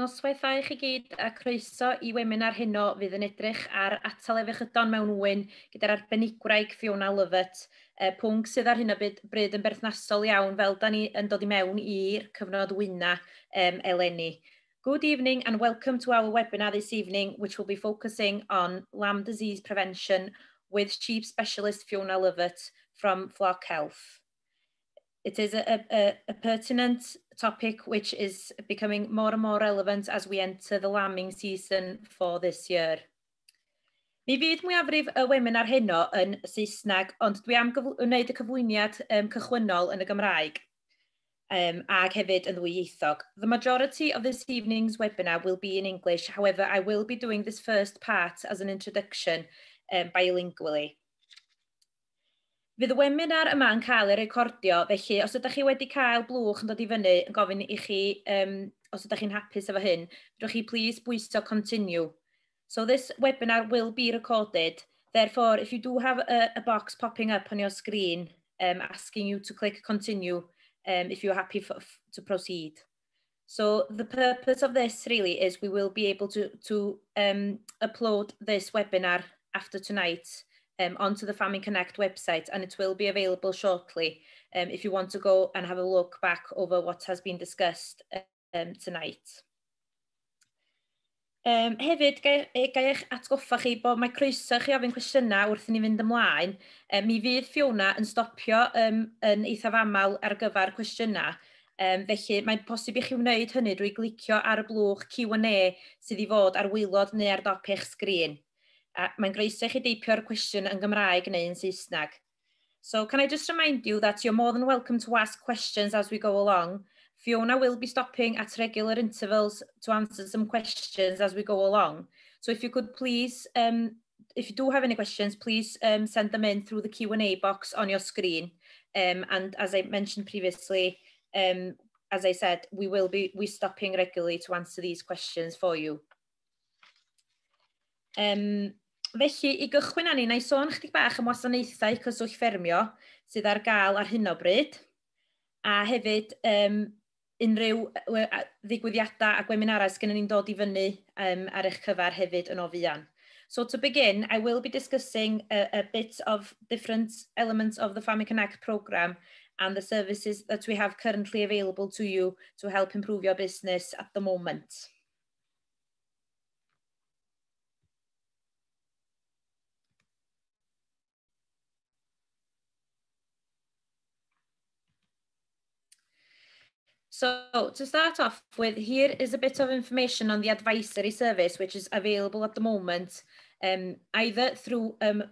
Noswaithau i chi gyd a croeso i webinar heno fydd yn edrych ar atal efechydon mewn wyn gyda'r arbenigwraig Fiona Lovett, e, pwnc sydd ar hyn o bryd, bryd yn berthnasol iawn fel da ni yn dod i mewn i'r cyfnod wyna um, eleni. Good evening and welcome to our webinar this evening, which will be focusing on lamb disease prevention with sheep specialist Fiona Lovett from Flock Health. It is a, a, a pertinent topic which is becoming more and more relevant as we enter the lambing season for this year. Mi fydd mwyafrif y women ar heno yn Saesneg, ond dwi am wneud y cyflwyniad um, cychwynnol yn y Gymraeg um, ag hefyd yn ddwyieithog. The majority of this evening's webinar will be in English, however I will be doing this first part as an introduction um, bilingually. Fydd webinar yma yn cael ei recordio, felly os ydych chi wedi cael blwch yn dod i fyny yn gofyn i chi, um, os ydych chi'n hapus efo hyn, rwy'ch chi please bwyso continue. So this webinar will be recorded. Therefore, if you do have a, a box popping up on your screen um, asking you to click continue um, if you're happy for, to proceed. So the purpose of this really is we will be able to, to um, upload this webinar after tonight um, onto the Famine Connect website and it will be available shortly um, if you want to go and have a look back over what has been discussed um, tonight. Um, hefyd, gai, e, gai eich atgoffa chi bod mae croeso chi ofyn cwestiynau wrth i ni fynd ymlaen. Um, mi fydd Fiona yn stopio um, yn eithaf aml ar gyfer cwestiynau. Um, felly mae'n posib i chi wneud hynny drwy glicio ar y blwch Q&A sydd i fod ar wylod neu ar dop eich sgrin mae'n greisau chi deipio'r cwestiwn yn Gymraeg neu yn Saesneg. So can I just remind you that you're more than welcome to ask questions as we go along. Fiona will be stopping at regular intervals to answer some questions as we go along. So if you could please, um, if you do have any questions, please um, send them in through the Q&A box on your screen. Um, and as I mentioned previously, um, as I said, we will be we stopping regularly to answer these questions for you. Um, felly, i gychwyn â ni, na i sôn chdig bach am wasanaethau cyswll ffermio sydd ar gael ar hyn o bryd, a hefyd um, unrhyw ddigwyddiadau a gweminarau sydd ni'n dod i fyny um, ar eich cyfar hefyd yn o fuan. So to begin, I will be discussing a, a bit of different elements of the Family Connect programme and the services that we have currently available to you to help improve your business at the moment. So to start off with, here is a bit of information on the advisory service, which is available at the moment, um, either through um,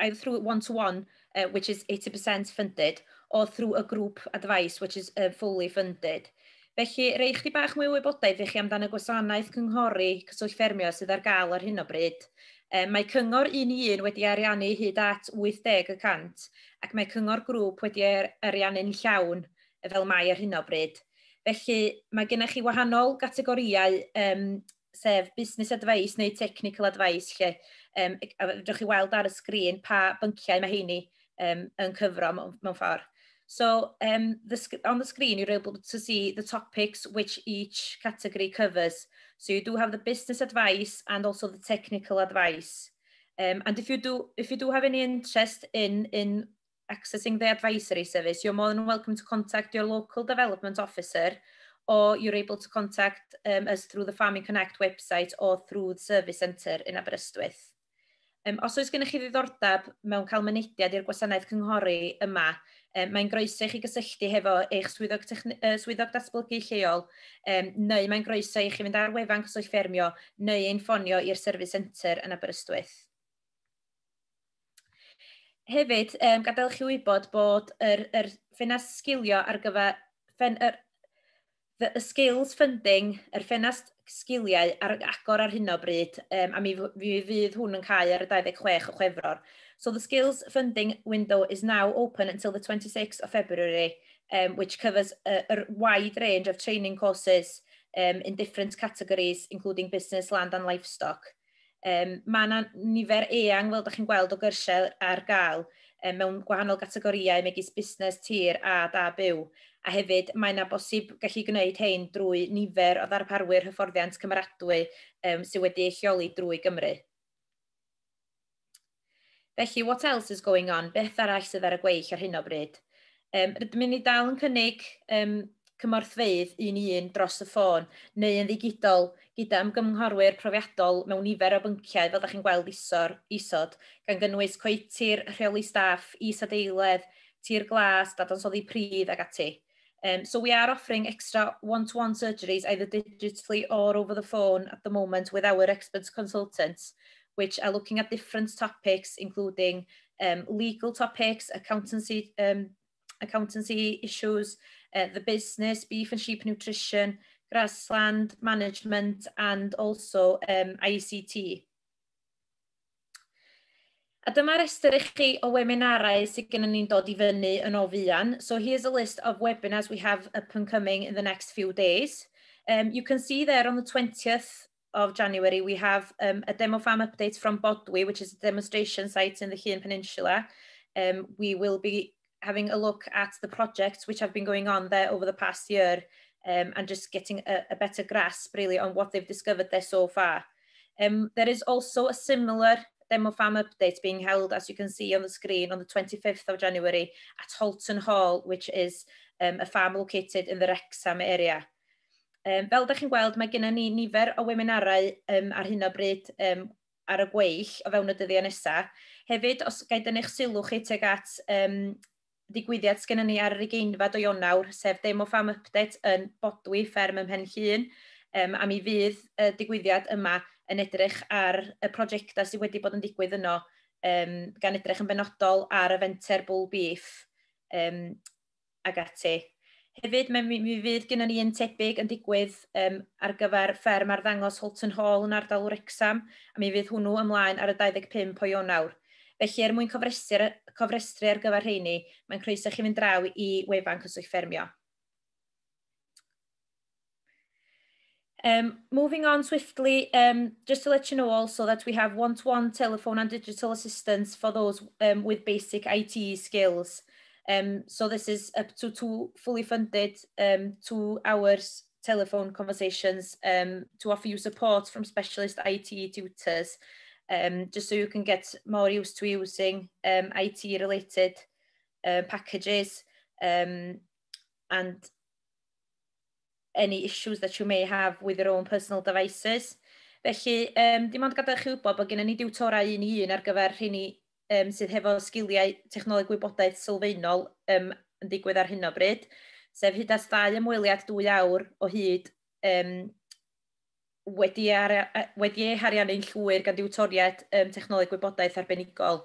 either through one-to-one, -one, uh, which is 80% funded, or through a group advice, which is uh, fully funded. Felly, rei chdi bach mwy wybodaeth i chi amdano gwasanaeth cynghori cyswll ffermio sydd ar gael ar hyn o bryd. Um, mae cyngor 1-1 wedi ariannu hyd at 80% ac mae cyngor grŵp wedi e-, ariannu'n llawn e, fel mae ar hyn o bryd. Felly mae gennych chi wahanol gategoriau um, sef business advice neu technical advice lle um, a fedrwch chi weld ar y sgrin pa bynciau mae heini um, yn cyfro mewn ffordd. So um, the, on the screen you're able to see the topics which each category covers. So you do have the business advice and also the technical advice. Um, and if you do if you do have any interest in in accessing the advisory service, you're more than welcome to contact your local development officer or you're able to contact um, us through the Farming Connect website or through the service centre in Aberystwyth. Um, os oes gennych chi ddiddordeb mewn cael mynediad i'r gwasanaeth cynghori yma, um, mae'n groeso i chi gysylltu hefo eich swyddog, uh, swyddog datblygu lleol, um, neu mae'n groeso i chi fynd ar wefan cyswll ffermio neu ein ffonio i'r Service Centre yn Aberystwyth hefyd, um, gadael chi wybod bod yr, yr ffenast sgilio ar gyfer ffen, yr, the, skills funding, yr ffenast sgiliau ar, agor ar hyn o bryd, um, a mi, mi fydd hwn yn cael ar y 26 o chwefror. So the skills funding window is now open until the 26th of February, um, which covers a, a wide range of training courses um, in different categories, including business, land and livestock um, mae yna nifer eang, fel ydych chi'n gweld, o gyrsiau ar gael um, mewn gwahanol gategoriau megis busnes, tir a da byw. A hefyd, mae yna bosib gallu gwneud hyn drwy nifer o ddarparwyr hyfforddiant cymeradwy um, sydd wedi lleoli drwy Gymru. Felly, what else is going on? Beth arall sydd ar y gweill ar hyn o bryd? Um, rydym ni dal yn cynnig um, cymorthfeidd un i un dros y ffôn neu yn ddigidol gyda ymgymhorwyr profiadol mewn nifer o bynciau fel ydych chi'n gweld isor, isod, gan gynnwys coetir, rheoli staff, is-adeiledd, tir glas, dadansoddi pridd ag ati. Um, so we are offering extra one-to-one -one surgeries either digitally or over the phone at the moment with our experts consultants, which are looking at different topics, including um, legal topics, accountancy, um, accountancy issues, uh, the business, beef and sheep nutrition, grassland management and also um, ICT. A dyma rester i chi o webinarau sydd gennym ni'n dod i fyny yn o fuan. So here's a list of webinars we have up and coming in the next few days. Um, you can see there on the 20th of January, we have um, a demo farm update from Bodwy, which is a demonstration site in the Hien Peninsula. Um, we will be having a look at the projects which have been going on there over the past year um, and just getting a, a better grasp really on what they've discovered there so far. Um, there is also a similar demo farm update being held, as you can see on the screen, on the 25th of January at Holton Hall, which is um, a farm located in the Wrexham area. Um, fel ydych chi'n gweld, mae gennym ni nifer o weminarau um, ar hyn o bryd um, ar y gweill o fewn y dyddiau nesaf. Hefyd, os gael dynnu'ch sylw chi teg at um, digwyddiad sgynny ni ar yr ugeinfa o Ionawr, sef Demo Farm Update yn Bodwy, Fferm ym Mhen Llun, um, a mi fydd y digwyddiad yma yn edrych ar y prosiectau sydd wedi bod yn digwydd yno, um, gan edrych yn benodol ar y fenter bwl beef um, ag ati. Hefyd, mae mi, mi fydd gyda ni un tebyg yn digwydd um, ar gyfer fferm ar ddangos Holton Hall yn ardal Wrexham, a mi fydd hwnnw ymlaen ar y 25 o Ionawr. Felly, er mwyn cofrestru, cofrestru ar gyfer rheini, mae'n croeso chi fynd draw i wefan ffermio. Um, moving on swiftly, um, just to let you know also that we have one-to-one -one telephone and digital assistance for those um, with basic IT skills. Um, so this is up to two fully funded um, two hours telephone conversations um, to offer you support from specialist IT tutors, um, just so you can get more used to using um, IT-related uh, um, packages um, and any issues that you may have with your own personal devices. Felly, um, dim ond gadael chi wybod bod gennym ni diwtorau un i un ar gyfer rhywun um, sydd hefo sgiliau technoleg gwybodaeth sylfaenol um, yn digwydd ar hyn o bryd, sef hyd at ddau ymweliad dwy awr o hyd um, wedi, ar, wedi ei hariannu'n llwyr gan diwtoriad um, technoleg gwybodaeth arbenigol.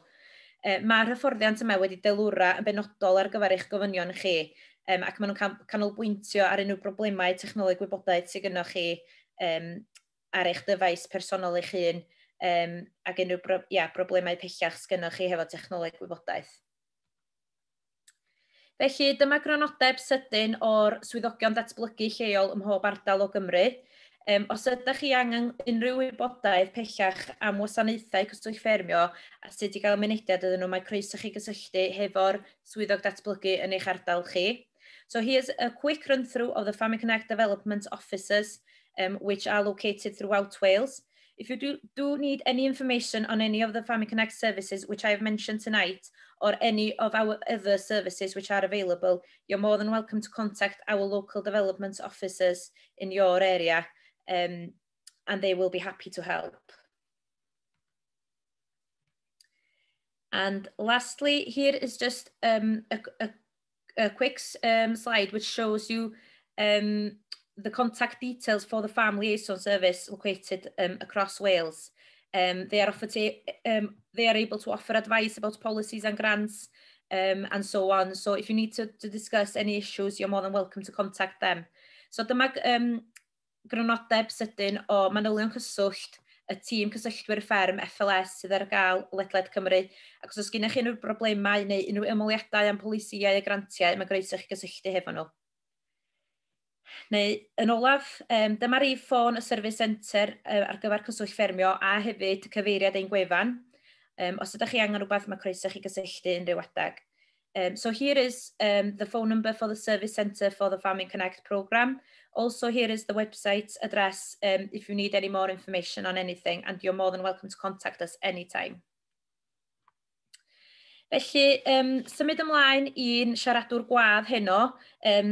E, Mae'r hyfforddiant yma wedi delwra yn benodol ar gyfer eich gofynion chi um, ac maen nhw'n canolbwyntio ar unrhyw broblemau technoleg gwybodaeth sydd gennych chi um, ar eich dyfais personol eich hun um, ac unrhyw bro ia, broblemau pellach sydd gennych chi hefo technoleg gwybodaeth. Felly, dyma gronodeb sydyn o'r swyddogion datblygu lleol ym mhob ardal o Gymru. Um, os ydych chi angen unrhyw wybodaeth pellach am wasanaethau cyswllt ffermio a sut i gael mynediad ydyn nhw, mae croeso chi gysylltu hefo'r swyddog datblygu yn eich ardal chi. So here's a quick run through of the Family Connect Development Officers um, which are located throughout Wales. If you do, do need any information on any of the Family Connect services which I have mentioned tonight or any of our other services which are available, you're more than welcome to contact our local development officers in your area. Um, and they will be happy to help. And lastly, here is just um, a, a, a quick um, slide which shows you um, the contact details for the Farm Liaison Service located um, across Wales. Um, they are offered to, um, they are able to offer advice about policies and grants and so on. So if you need to, to discuss any issues, you're more than welcome to contact them. So dyma um, grynodeb sydyn o manylion cyswllt y tîm cysylltwyr fferm FLS sydd ar gael ledled Cymru. Ac os oes gennych chi unrhyw broblemau neu unrhyw ymweliadau am polisiau a grantiau, mae greu chi gysylltu hefo nhw. Neu, yn olaf, um, dyma rif ffôn y Service Centre uh, ar gyfer cyswllt ffermio a hefyd cyfeiriad ein gwefan. Um, os ydych chi angen rhywbeth, mae croeso chi gysylltu unrhyw adag. Um, so here is um, the phone number for the Service Centre for the Farming Connect programme. Also here is the website address um, if you need any more information on anything and you're more than welcome to contact us anytime. Felly, um, symud ymlaen i'n siaradwr gwadd heno, um,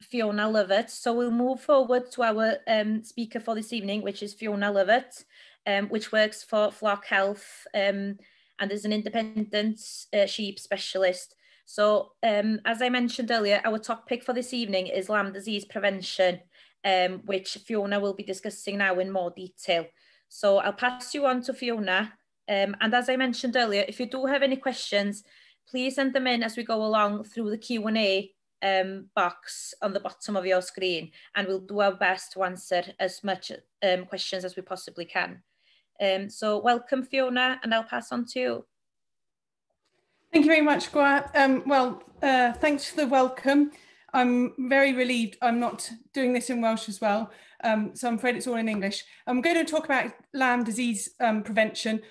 Fiona Lovett. So we'll move forward to our um, speaker for this evening, which is Fiona Lovett, um, which works for Flock Health um, and is an independent uh, sheep specialist. So, um, as I mentioned earlier, our topic for this evening is lamb disease prevention, um, which Fiona will be discussing now in more detail. So I'll pass you on to Fiona. Um, and as I mentioned earlier, if you do have any questions, please send them in as we go along through the Q&A um, box on the bottom of your screen, and we'll do our best to answer as much um, questions as we possibly can. Um, so welcome, Fiona, and I'll pass on to you. Thank you very much, Gwa. Um, well, uh, thanks for the welcome. I'm very relieved I'm not doing this in Welsh as well, um, so I'm afraid it's all in English. I'm going to talk about lamb disease um, prevention.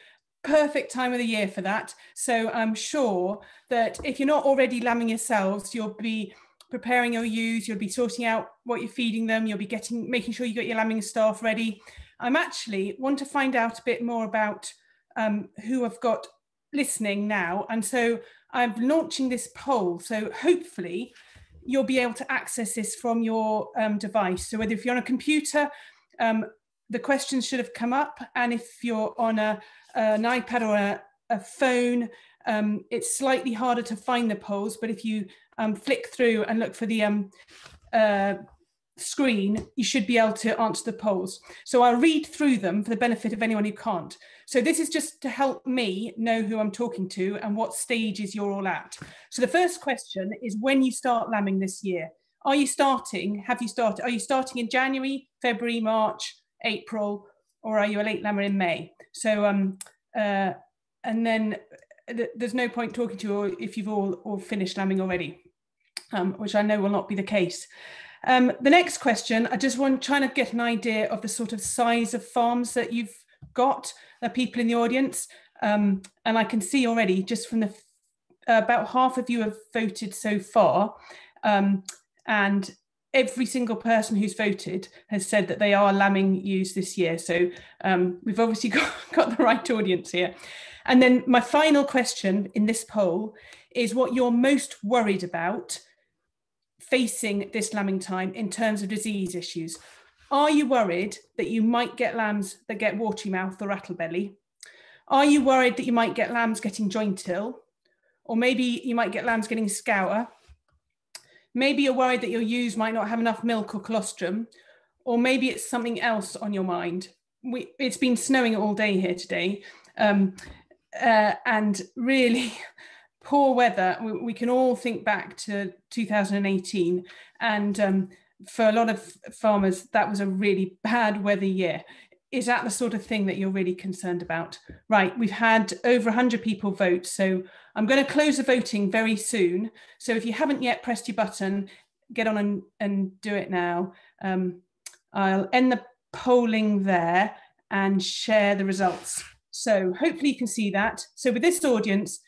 Perfect time of the year for that. So I'm sure that if you're not already lambing yourselves, you'll be preparing your ewes, you'll be sorting out what you're feeding them, you'll be getting making sure you got your lambing staff ready. I'm actually want to find out a bit more about um, who I've got listening now. And so I'm launching this poll. So hopefully you'll be able to access this from your um, device. So whether if you're on a computer, um, the questions should have come up. And if you're on a, an iPad or a, a phone, um, it's slightly harder to find the polls. But if you um, flick through and look for the um, uh, screen, you should be able to answer the polls. So I'll read through them for the benefit of anyone who can't. So this is just to help me know who I'm talking to and what stages you're all at. So the first question is when you start lambing this year. Are you starting, have you started, are you starting in January, February, March, April, or are you a late lammer in May? So, um, uh, and then th there's no point talking to you if you've all, finished lambing already, um, which I know will not be the case. Um, the next question, I just want trying to get an idea of the sort of size of farms that you've got, the people in the audience. Um, and I can see already just from the, uh, about half of you have voted so far. Um, and every single person who's voted has said that they are lambing ewes this year. So um, we've obviously got, got the right audience here. And then my final question in this poll is what you're most worried about facing this lambing time in terms of disease issues. Are you worried that you might get lambs that get watery mouth or rattle belly? Are you worried that you might get lambs getting joint ill? Or maybe you might get lambs getting scour? Maybe you're worried that your ewes might not have enough milk or colostrum, or maybe it's something else on your mind. We, it's been snowing all day here today, um, uh, and really, poor weather, we, we, can all think back to 2018. And um, for a lot of farmers, that was a really bad weather year. Is that the sort of thing that you're really concerned about? Right, we've had over 100 people vote. So I'm going to close the voting very soon. So if you haven't yet pressed your button, get on and, and do it now. Um, I'll end the polling there and share the results. So hopefully you can see that. So with this audience,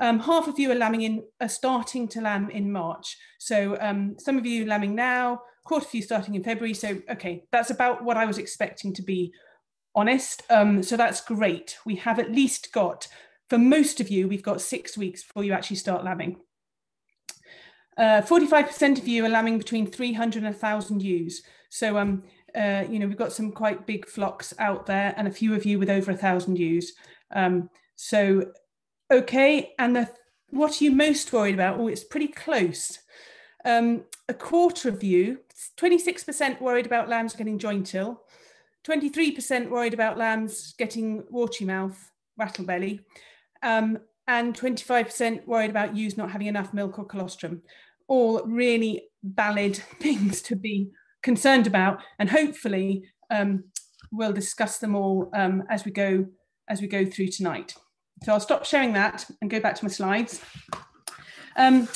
um, half of you are lambing in, are starting to lamb in March. So um, some of you lambing now, quarter you starting in February. So, okay, that's about what I was expecting to be honest. Um, so that's great. We have at least got, for most of you, we've got six weeks before you actually start lambing. 45% uh, of you are lambing between 300 and 1,000 ewes. So, um, uh, you know, we've got some quite big flocks out there and a few of you with over a 1,000 ewes. Um, so Okay, and the, what are you most worried about? Oh, it's pretty close. Um, a quarter of you, 26% worried about lambs getting joint ill, 23% worried about lambs getting watery mouth, rattle belly, um, and 25% worried about ewes not having enough milk or colostrum. All really valid things to be concerned about, and hopefully um, we'll discuss them all um, as we go as we go through tonight. So I'll stop sharing that and go back to my slides. Um,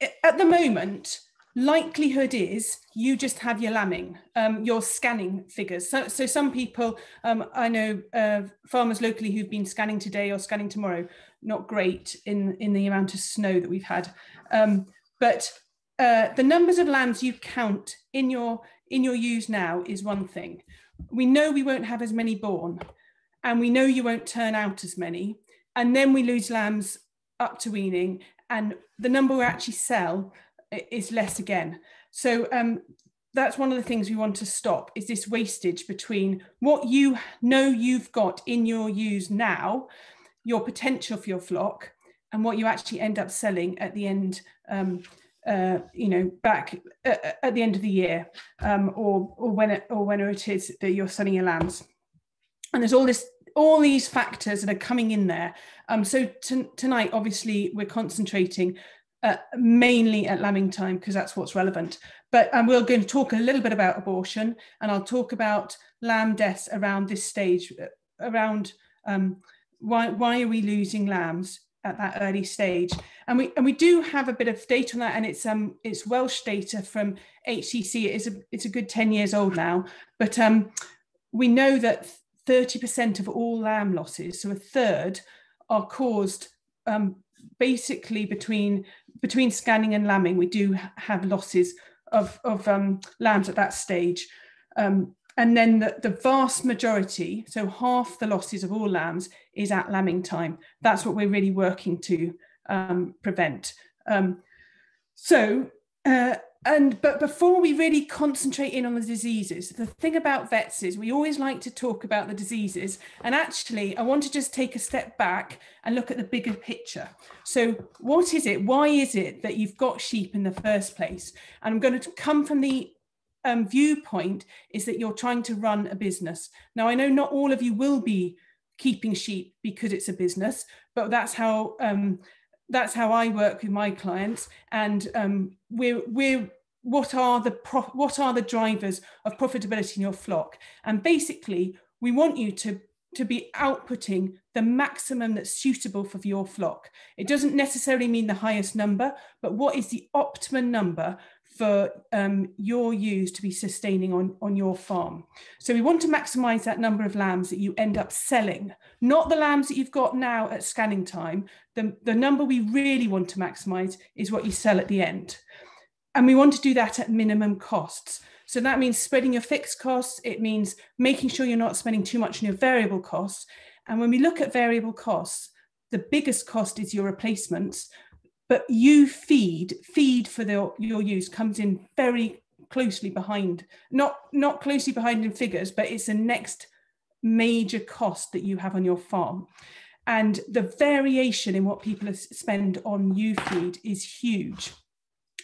at the moment, likelihood is you just have your lambing, um, your scanning figures. So, so some people, um, I know uh, farmers locally who've been scanning today or scanning tomorrow, not great in, in the amount of snow that we've had. Um, but uh, the numbers of lambs you count in your, in your ewes now is one thing. We know we won't have as many born and we know you won't turn out as many. And then we lose lambs up to weaning and the number we actually sell is less again. So um, that's one of the things we want to stop is this wastage between what you know you've got in your use now, your potential for your flock, and what you actually end up selling at the end, um, uh, you know, back uh, uh at the end of the year, um, or or when it, or when it is that you're selling your lambs. And there's all this all these factors that are coming in there. Um, so tonight, obviously, we're concentrating uh, mainly at lambing time because that's what's relevant. But um, we're going to talk a little bit about abortion and I'll talk about lamb deaths around this stage, uh, around um, why, why are we losing lambs at that early stage? And we and we do have a bit of data on that, and it's um it's Welsh data from HCC. It is a it's a good 10 years old now, but um we know that 30% of all lamb losses, so a third, are caused um, basically between between scanning and lambing, we do have losses of, of um, lambs at that stage. Um, and then the, the, vast majority, so half the losses of all lambs, is at lambing time. That's what we're really working to um, prevent. Um, so uh, and but before we really concentrate in on the diseases the thing about vets is we always like to talk about the diseases. And actually i want to just take a step back and look at the bigger picture. So what is it? Why is it that you've got sheep in the first place? And i'm going to come from the um, viewpoint is that you're trying to run a business. Now i know not all of you will be keeping sheep because it's a business but that's how um, that's how I work with my clients, and um, we're we're what are the what are the drivers of profitability in your flock, and basically we want you to to be outputting the maximum that's suitable for your flock. It doesn't necessarily mean the highest number, but what is the optimum number for um, your ewes to be sustaining on, on your farm. So we want to maximize that number of lambs that you end up selling, not the lambs that you've got now at scanning time. The, the number we really want to maximize is what you sell at the end. And we want to do that at minimum costs. So that means spreading your fixed costs. It means making sure you're not spending too much on your variable costs. And when we look at variable costs, the biggest cost is your replacements, but you feed feed for the, your use comes in very closely behind not not closely behind in figures but it's the next major cost that you have on your farm. And the variation in what people spend on ewe feed is huge.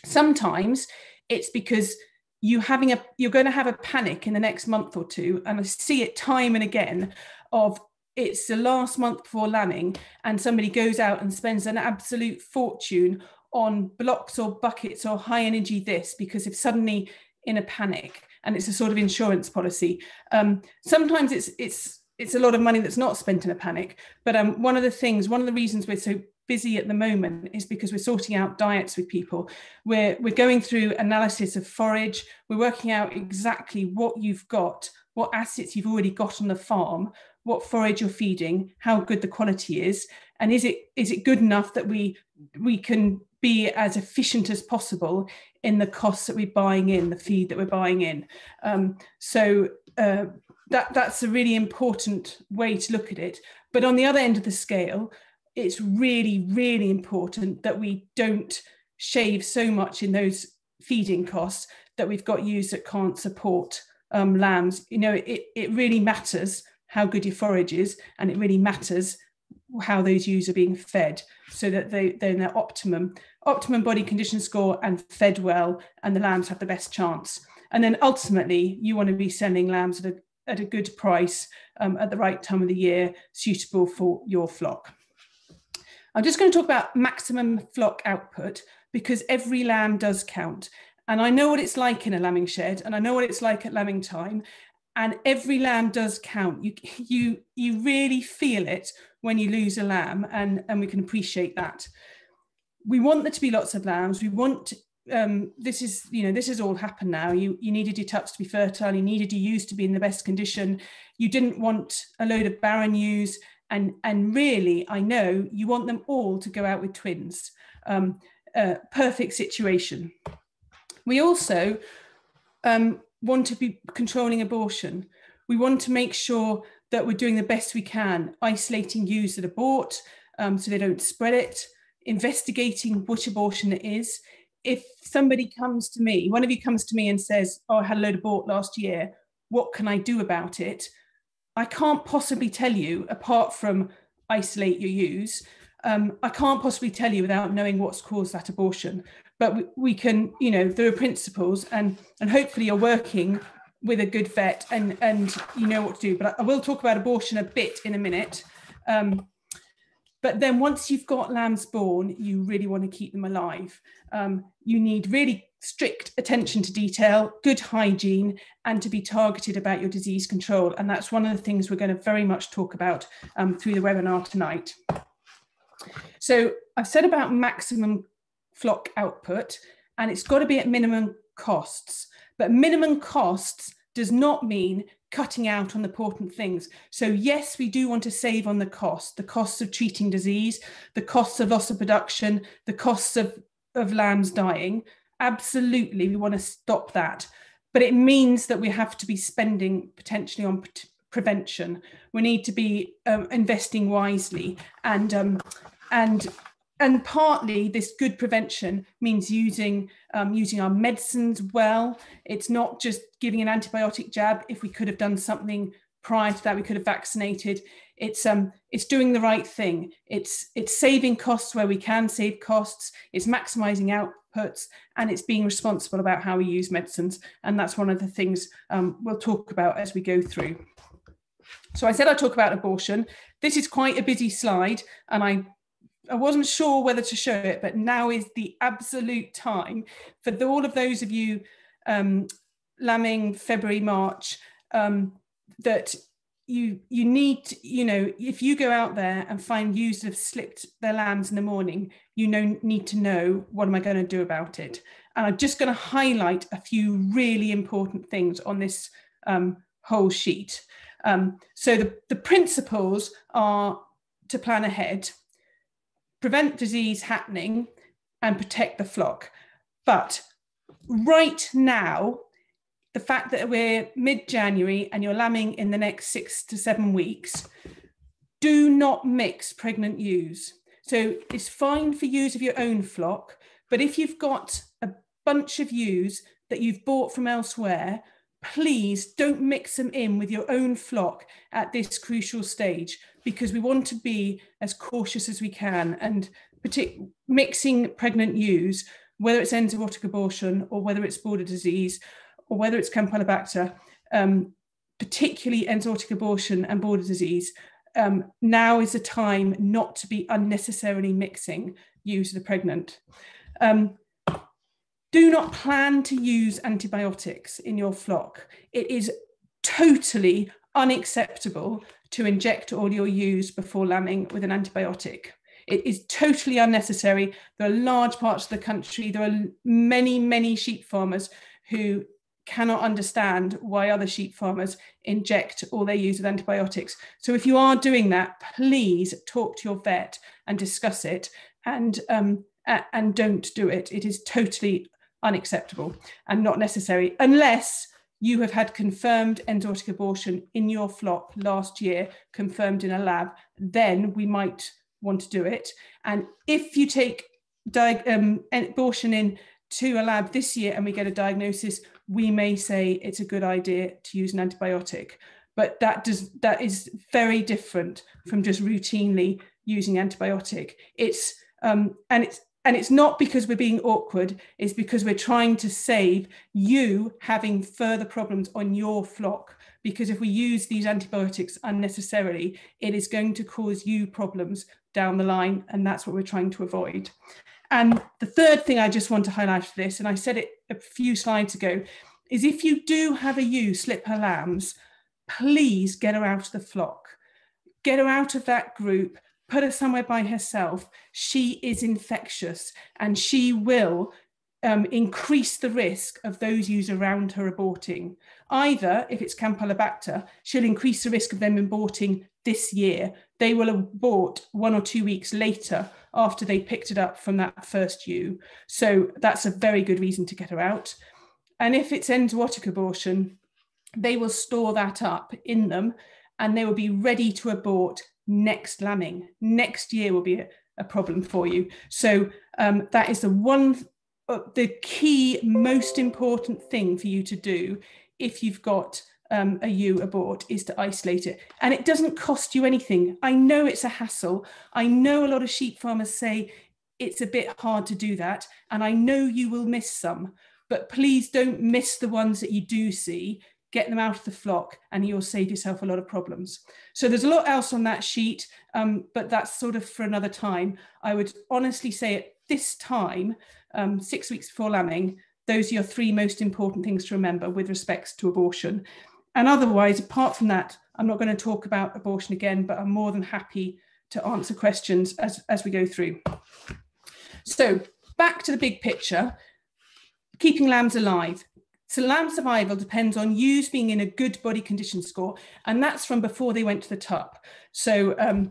Sometimes it's because you having a you're going to have a panic in the next month or two and i see it time and again of it's the last month before lambing and somebody goes out and spends an absolute fortune on blocks or buckets or high energy this because if suddenly in a panic and it's a sort of insurance policy. Um, sometimes it's it's it's a lot of money that's not spent in a panic but um, one of the things one of the reasons we're so busy at the moment is because we're sorting out diets with people. We're we're going through analysis of forage. We're working out exactly what you've got what assets you've already got on the farm what forage you're feeding, how good the quality is, and is it is it good enough that we we can be as efficient as possible in the costs that we're buying in, the feed that we're buying in. Um, so uh, that that's a really important way to look at it. But on the other end of the scale, it's really really important that we don't shave so much in those feeding costs that we've got ewes that can't support um, lambs. You know, it, it really matters how good your forage is, and it really matters how those ewes are being fed so that they, they're in their optimum, optimum body condition score and fed well, and the lambs have the best chance. And then ultimately, you want to be selling lambs at a, at a good price um, at the right time of the year, suitable for your flock. I'm just going to talk about maximum flock output because every lamb does count. And I know what it's like in a lambing shed, and I know what it's like at lambing time and every lamb does count. You you you really feel it when you lose a lamb and and we can appreciate that. We want there to be lots of lambs. We want um, this is you know this has all happened now. You you needed your tups to be fertile. You needed your ewes to be in the best condition. You didn't want a load of barren ewes. And and really i know you want them all to go out with twins. Um, uh, perfect situation. We also um, want to be controlling abortion we want to make sure that we're doing the best we can isolating ewes that abort um, so they don't spread it investigating which abortion it is if somebody comes to me, one of you comes to me and says, Oh, I had a load of abort last year, what can I do about it? I can't possibly tell you, apart from isolate your ewes, um, I can't possibly tell you without knowing what's caused that abortion. But we, can, you know, there are principles, and and hopefully you're working with a good vet and and you know what to do. But I, I will talk about abortion a bit in a minute. Um, but then once you've got lambs born, you really want to keep them alive. Um, you need really strict attention to detail, good hygiene, and to be targeted about your disease control. And that's one of the things we're going to very much talk about um, through the webinar tonight. So I've said about maximum flock output, and it's got to be at minimum costs. But minimum costs does not mean cutting out on the important things. So yes, we do want to save on the cost, the costs of treating disease, the costs of loss of production, the costs of, of lambs dying. Absolutely, we want to stop that. But it means that we have to be spending potentially on prevention. We need to be um, investing wisely and um, and and partly this good prevention means using um, using our medicines well. It's not just giving an antibiotic jab. If we could have done something prior to that, we could have vaccinated. It's um it's doing the right thing. It's it's saving costs where we can save costs. It's maximizing outputs, and it's being responsible about how we use medicines. And that's one of the things um, we'll talk about as we go through. So I said I'd talk about abortion. This is quite a busy slide, and I I wasn't sure whether to show it, but now is the absolute time for the, all of those of you um, lambing February, March, um, that you you need you know if you go out there and find ewes that have slipped their lambs in the morning, you know need to know what am I going to do about it. And I'm just going to highlight a few really important things on this um, whole sheet. Um, so the, the principles are to plan ahead prevent disease happening and protect the flock. But right now, the fact that we're mid January and you're lambing in the next six to seven weeks, do not mix pregnant ewes. So it's fine for ewes of your own flock, but if you've got a bunch of ewes that you've bought from elsewhere, please don't mix them in with your own flock at this crucial stage because we want to be as cautious as we can and partic- mixing pregnant ewes, whether it's enzootic abortion or whether it's border disease or whether it's Campylobacter, um, particularly enzootic abortion and border disease, um, now is the time not to be unnecessarily mixing ewes that are pregnant. Um, do not plan to use antibiotics in your flock. It is totally unacceptable to inject all your ewes before lambing with an antibiotic. It is totally unnecessary. There are large parts of the country, there are many, many sheep farmers who cannot understand why other sheep farmers inject all their ewes with antibiotics. So if you are doing that, please talk to your vet and discuss it and um, and don't do it. It is totally unacceptable and not necessary unless you have had confirmed enzootic abortion in your flock last year, confirmed in a lab, then we might want to do it. And if you take um, abortion in to a lab this year and we get a diagnosis, we may say it's a good idea to use an antibiotic. But that does that is very different from just routinely using antibiotic. It's um, and it's and it's not because we're being awkward, it's because we're trying to save you having further problems on your flock. Because if we use these antibiotics unnecessarily, it is going to cause you problems down the line. And that's what we're trying to avoid. And the third thing I just want to highlight for this, and I said it a few slides ago, is if you do have a ewe slip her lambs, please get her out of the flock. Get her out of that group put her somewhere by herself, she is infectious and she will um, increase the risk of those ewes around her aborting. Either, if it's Campylobacter, she'll increase the risk of them aborting this year. They will abort one or two weeks later after they picked it up from that first ewe. So that's a very good reason to get her out. And if it's enzootic abortion, they will store that up in them and they will be ready to abort next lambing. Next year will be a, a problem for you. So um, that is the one, uh, the key, most important thing for you to do if you've got um, a ewe abort is to isolate it. And it doesn't cost you anything. I know it's a hassle. I know a lot of sheep farmers say it's a bit hard to do that. And I know you will miss some, but please don't miss the ones that you do see get them out of the flock and you'll save yourself a lot of problems. So there's a lot else on that sheet, um, but that's sort of for another time. I would honestly say at this time, um, six weeks before lambing, those are your three most important things to remember with respects to abortion. And otherwise, apart from that, I'm not going to talk about abortion again, but I'm more than happy to answer questions as, as we go through. So back to the big picture, keeping lambs alive. So lamb survival depends on ewes being in a good body condition score, and that's from before they went to the top. So um,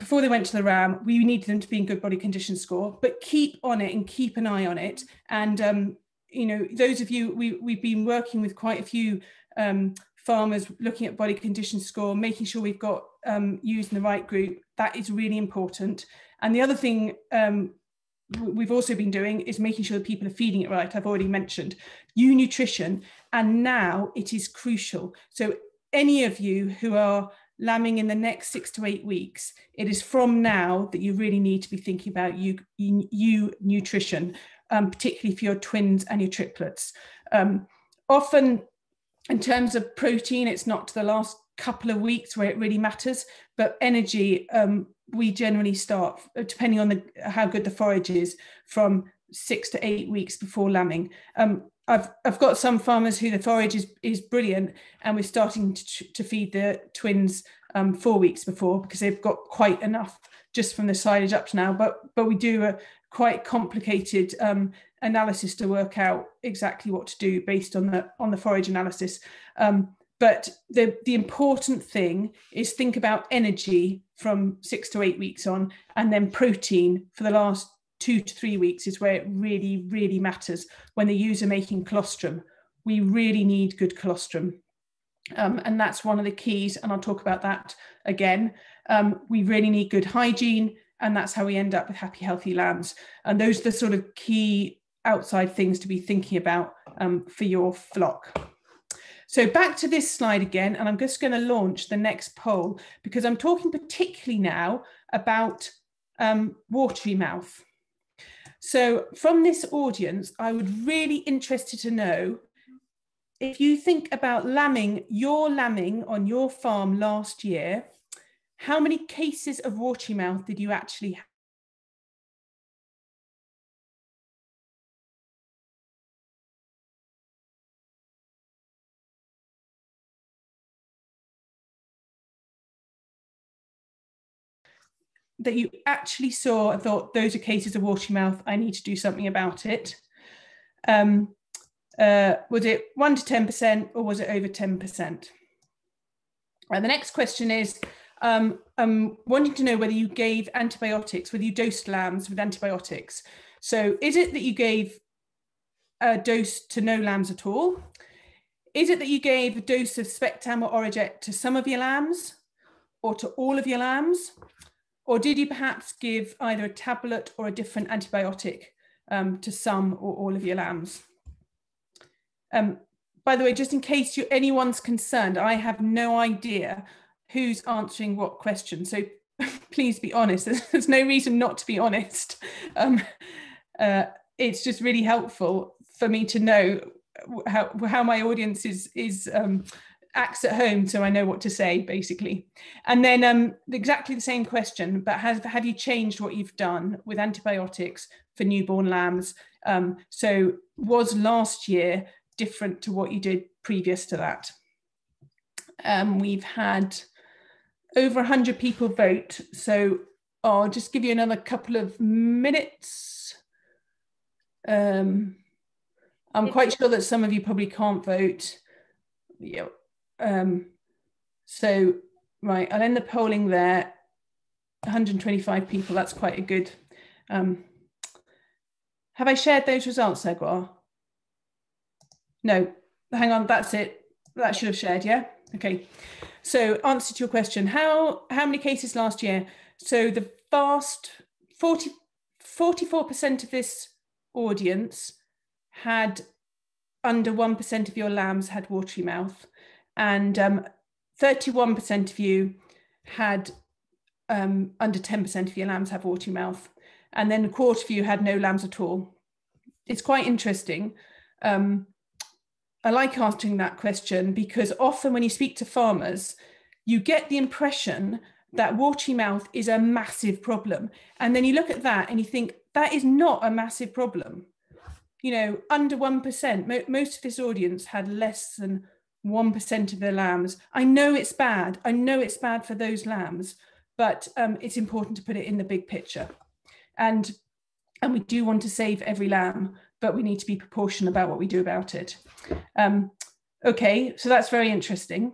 before they went to the ram, we needed them to be in good body condition score, but keep on it and keep an eye on it. And um, you know, those of you we we've been working with quite a few um, farmers looking at body condition score, making sure we've got um, ewes in the right group. That is really important. And the other thing um, we've also been doing is making sure that people are feeding it right. I've already mentioned ewe nutrition, and now it is crucial. So, any of you who are lambing in the next six to eight weeks, it is from now that you really need to be thinking about ewe, ewe nutrition, um, particularly for your twins and your triplets. Um, often, in terms of protein, it's not to the last couple of weeks where it really matters, but energy, um, we generally start, depending on the, how good the forage is, from six to eight weeks before lambing. Um, I've, I've got some farmers who the forage is, is brilliant and we're starting to, to feed the twins um, four weeks before because they've got quite enough just from the silage up to now. But, but we do a quite complicated um, analysis to work out exactly what to do based on the, on the forage analysis. Um, but the, the important thing is think about energy from six to eight weeks on, and then protein for the last two to three weeks is where it really, really matters when the user making colostrum. We really need good colostrum. Um, and that's one of the keys, and I'll talk about that again. Um, we really need good hygiene, and that's how we end up with happy, healthy lambs. And those are the sort of key outside things to be thinking about um, for your flock. So back to this slide again, and I'm just going to launch the next poll because I'm talking particularly now about um, watery mouth. So from this audience, I would really interested to know if you think about lambing, your lambing on your farm last year, how many cases of watery mouth did you actually that you actually saw and thought those are cases of watery mouth, I need to do something about it? Um, uh, was it 1 to 10% or was it over 10%? And the next question is, um, um, wanting to know whether you gave antibiotics, whether you dosed lambs with antibiotics. So is it that you gave a dose to no lambs at all? Is it that you gave a dose of Spectam or Orojet to some of your lambs or to all of your lambs? Or did you perhaps give either a tablet or a different antibiotic um, to some or all of your lambs? Um, by the way, just in case you, anyone's concerned, I have no idea who's answering what question. So please be honest. There's, there's, no reason not to be honest. Um, uh, it's just really helpful for me to know how, how my audience is, is um, acts at home so I know what to say basically. And then um, exactly the same question, but have, have you changed what you've done with antibiotics for newborn lambs? Um, so was last year different to what you did previous to that? Um, we've had over 100 people vote. So I'll just give you another couple of minutes Um, I'm quite sure that some of you probably can't vote. Yeah. Um, so, right, I'll end the polling there. 125 people, that's quite a good. Um, have I shared those results, Egwar? No, hang on, that's it. That should have shared, yeah? Okay. So answer to your question, how, how many cases last year? So the vast 40, 44% of this audience had under 1% of your lambs had watery mouth and um, 31% of you had um, under 10% of your lambs have watery mouth and then a quarter of you had no lambs at all. It's quite interesting. Um, I like answering that question because often when you speak to farmers, you get the impression that watery mouth is a massive problem. And then you look at that and you think, that is not a massive problem. You know, under 1%, mo most of this audience had less than 1% of the lambs. I know it's bad. I know it's bad for those lambs, but um, it's important to put it in the big picture. And, and we do want to save every lamb, but we need to be proportionate about what we do about it. Um, okay, so that's very interesting.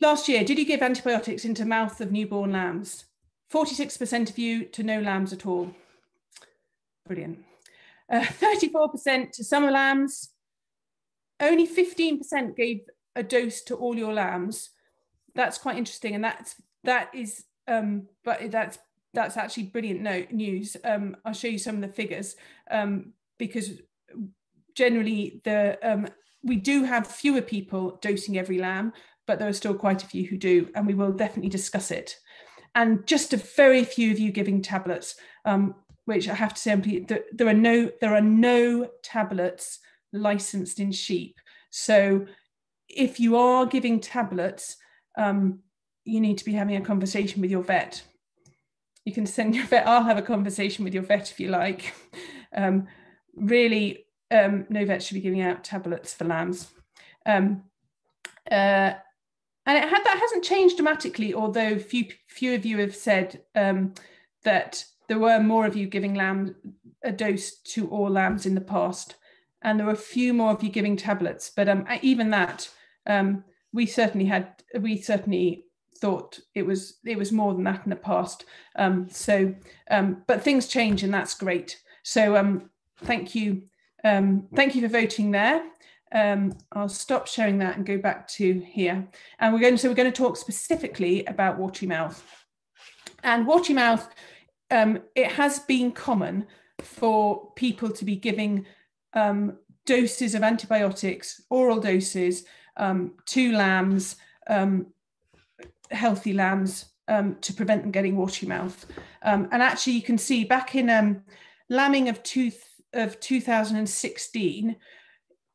Last year, did you give antibiotics into mouth of newborn lambs? 46% of you to no lambs at all. Brilliant. 34% uh, to summer lambs. Only 15% gave a dose to all your lambs. That's quite interesting, and that's that is, um, but that's that's actually brilliant note news. Um, I'll show you some of the figures um, because generally the um, we do have fewer people dosing every lamb, but there are still quite a few who do, and we will definitely discuss it. And just a very few of you giving tablets, um, which I have to say, there, there are no there are no tablets licensed in sheep. So if you are giving tablets, um, you need to be having a conversation with your vet. You can send your vet. I'll have a conversation with your vet if you like. Um, really, um, no vet should be giving out tablets for lambs. Um, uh, and it had, that hasn't changed dramatically, although few few of you have said um, that there were more of you giving lamb a dose to all lambs in the past, and there were a few more of you giving tablets. But um, even that, um, we certainly had we certainly thought it was it was more than that in the past. Um, so, um, but things change, and that's great. So, um, thank you, um, thank you for voting there. I'll stop sharing that and go back to here. And we're going to, so we're going to talk specifically about watery mouth. And watery mouth, it has been common for people to be giving um, doses of antibiotics, oral doses, um, to lambs, um, healthy lambs, um, to prevent them getting watery mouth. and actually, you can see back in lambing of, two, of 2016,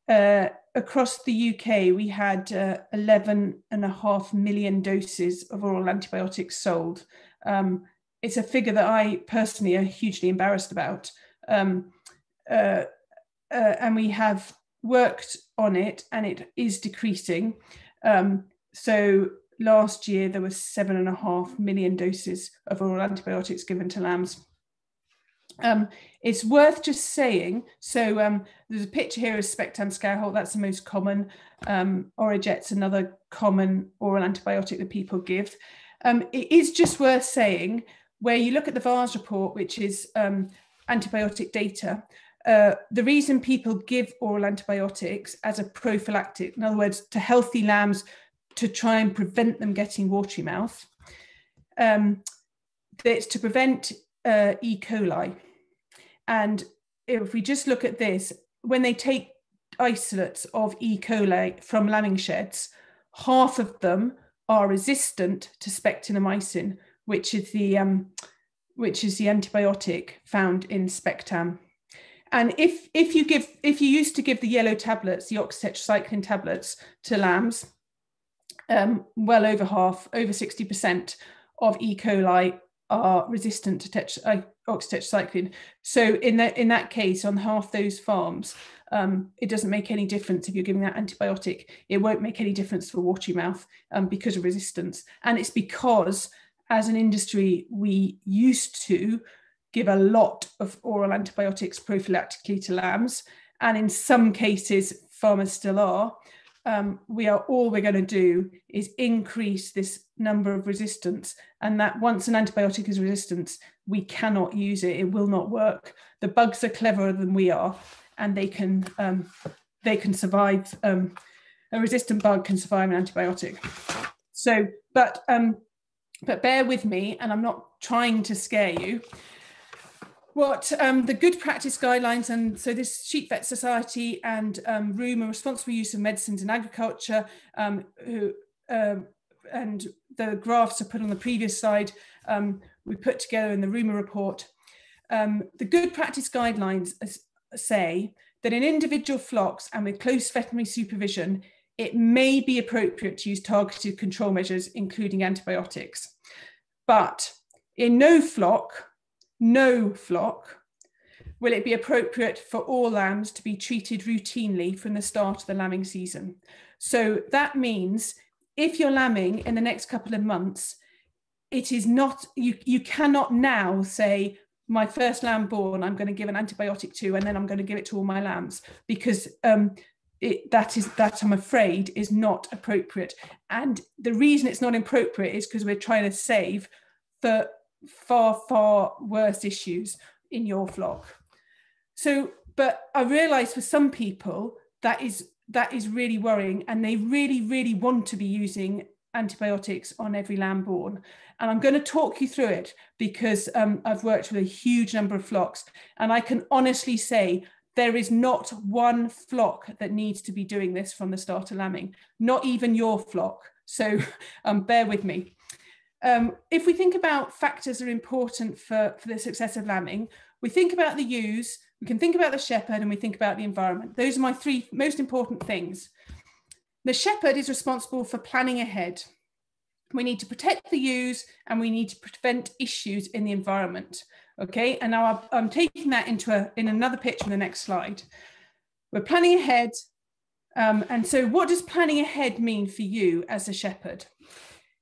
uh, across the UK, we had uh, 11 and a half million doses of oral antibiotics sold. Um, it's a figure that I personally are hugely embarrassed about. Um, uh, uh, and we have worked on it and it is decreasing. Um, so last year there were seven and a half million doses of oral antibiotics given to lambs. Um, it's worth just saying, so um, there's a picture here of Scour Halt, that's the most common. Um, another common oral antibiotic that people give. Um, it is just worth saying, where you look at the VARSS report, which is um, antibiotic data, uh, the reason people give oral antibiotics as a prophylactic, in other words, to healthy lambs to try and prevent them getting watery mouth, um, it's to prevent uh, E. coli. And if we just look at this, when they take isolates of E. coli from lambing sheds, half of them are resistant to spectinomycin, which is the um, which is the antibiotic found in spectam. And if if you give if you used to give the yellow tablets, the oxytetracycline tablets to lambs, um, well over half, over 60% of E. coli are resistant to uh, oxytetracycline. So in that in that case, on half those farms, um, it doesn't make any difference if you're giving that antibiotic. It won't make any difference for watery mouth um, because of resistance, and it's because as an industry we used to give a lot of oral antibiotics prophylactically to lambs, and in some cases, farmers still are. Um, we are all we're going to do is increase this number of resistance, and that once an antibiotic is resistant, we cannot use it. It will not work. The bugs are cleverer than we are, and they can um, they can survive. Um, a resistant bug can survive an antibiotic. So, but um, but bear with me, and I'm not trying to scare you. What um, the good practice guidelines, and so this Sheep Vet Society and um, RUMA, Responsible Use of Medicines in Agriculture, um, who, uh, and the graphs are put on the previous slide, um, we put together in the RUMA report. Um, the good practice guidelines say that in individual flocks and with close veterinary supervision, it may be appropriate to use targeted control measures, including antibiotics. But in no flock, no flock, will it be appropriate for all lambs to be treated routinely from the start of the lambing season. So that means if you're lambing in the next couple of months, it is not, you, you cannot now say, my first lamb born, I'm going to give an antibiotic to, and then I'm going to give it to all my lambs because um, it, that is that I'm afraid is not appropriate. And the reason it's not appropriate is because we're trying to save for far far worse issues in your flock. So, but I realise for some people that is that is really worrying, and they really really want to be using antibiotics on every lamb born. And I'm going to talk you through it because um, I've worked with a huge number of flocks, and I can honestly say there is not one flock that needs to be doing this from the start of lambing, not even your flock. So um, bear with me. Um, if we think about factors that are important for, for the success of lambing, we think about the ewes, we can think about the shepherd, and we think about the environment. Those are my three most important things. The shepherd is responsible for planning ahead. We need to protect the ewes and we need to prevent issues in the environment. Okay, and now I'm taking that into a, in another picture in the next slide. We're planning ahead. Um, and so what does planning ahead mean for you as a shepherd?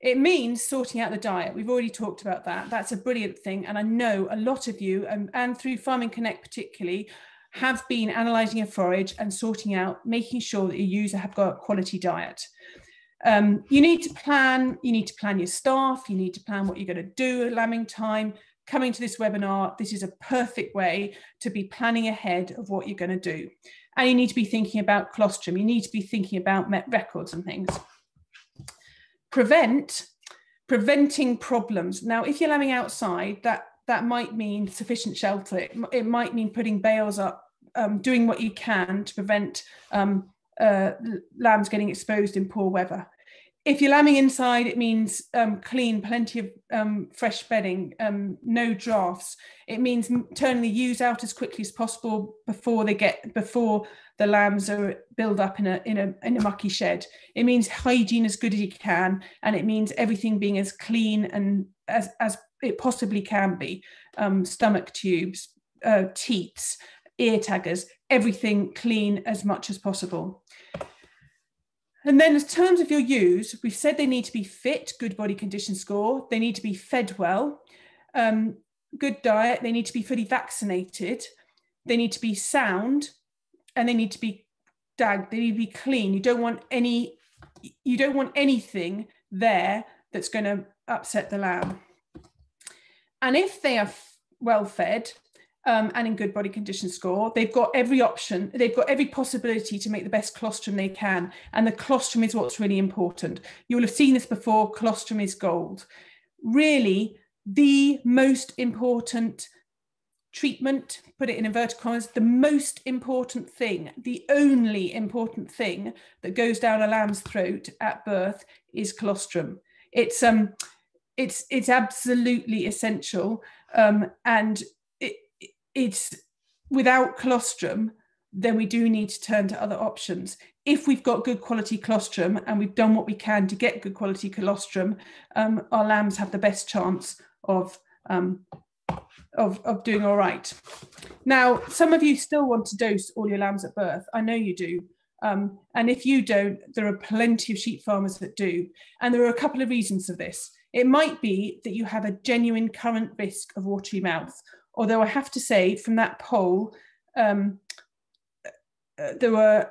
It means sorting out the diet. We've already talked about that. That's a brilliant thing. And I know a lot of you, and, and through Farming Connect particularly, have been analysing your forage and sorting out, making sure that your user have got a quality diet. Um, you need to plan, you need to plan your staff, you need to plan what you're going to do at lambing time, coming to this webinar, this is a perfect way to be planning ahead of what you're going to do. And you need to be thinking about colostrum. You need to be thinking about met records and things. Prevent, preventing problems. Now, if you're lambing outside, that, that might mean sufficient shelter. It, it might mean putting bales up, um, doing what you can to prevent um, uh, lambs getting exposed in poor weather if you're lambing inside, it means um, clean, plenty of um, fresh bedding, um, no drafts. It means turning the ewes out as quickly as possible before they get before the lambs are build up in a in a in a mucky shed. It means hygiene as good as you can, and it means everything being as clean and as as it possibly can be. Um, stomach tubes, uh, teats, ear taggers, everything clean as much as possible. And then, in terms of your ewes, we've said they need to be fit, good body condition score. They need to be fed well, um, good diet. They need to be fully vaccinated. They need to be sound, and they need to be dag. They need to be clean. You don't want any. You don't want anything there that's going to upset the lamb. And if they are well fed, um, and in good body condition score. They've got every option, they've got every possibility to make the best colostrum they can. And the colostrum is what's really important. You will have seen this before colostrum is gold. Really, the most important treatment, put it in inverted commas, the most important thing, the only important thing that goes down a lamb's throat at birth is colostrum. It's um it's it's absolutely essential. Um, and it's without colostrum, then we do need to turn to other options. If we've got good quality colostrum and we've done what we can to get good quality colostrum, um, our lambs have the best chance of, um, of, of doing all right. Now, some of you still want to dose all your lambs at birth. I know you do. Um, and if you don't, there are plenty of sheep farmers that do. And there are a couple of reasons for this. It might be that you have a genuine current risk of watery mouth, Although I have to say, from that poll, um, uh, there were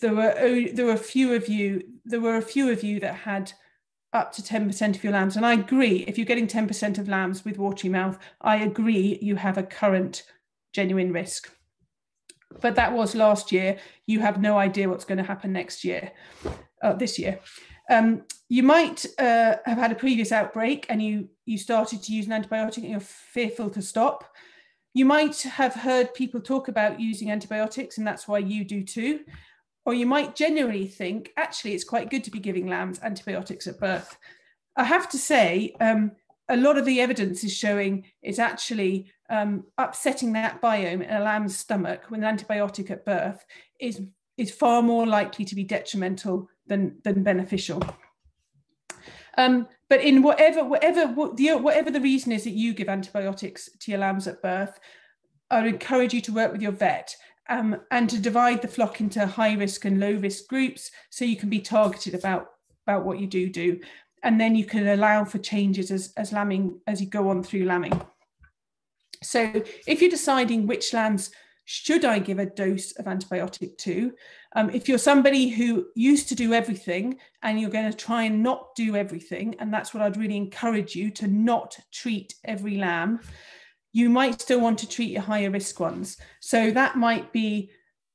there were there were a few of you there were a few of you that had up to 10% of your lambs. And i agree if you're getting 10% of lambs with watery mouth i agree you have a current genuine risk. But that was last year. You have no idea what's going to happen next year uh, this year um, you might uh, have had a previous outbreak and you you started to use an antibiotic and you're fearful to stop you might have heard people talk about using antibiotics, and that's why you do too. Or you might genuinely think, actually, it's quite good to be giving lambs antibiotics at birth. I have to say, um, a lot of the evidence is showing it's actually um, upsetting that biome in a lamb's stomach with an antibiotic at birth is, is far more likely to be detrimental than, than beneficial. Um, but in whatever whatever whatever the reason is that you give antibiotics to your lambs at birth, I would encourage you to work with your vet um, and to divide the flock into high risk and low risk groups so you can be targeted about about what you do do, and then you can allow for changes as as lambing as you go on through lambing. So if you're deciding which lambs should I give a dose of antibiotic to? Um, if you're somebody who used to do everything and you're going to try and not do everything, and that's what I'd really encourage you to not treat every lamb, you might still want to treat your higher risk ones. So that might be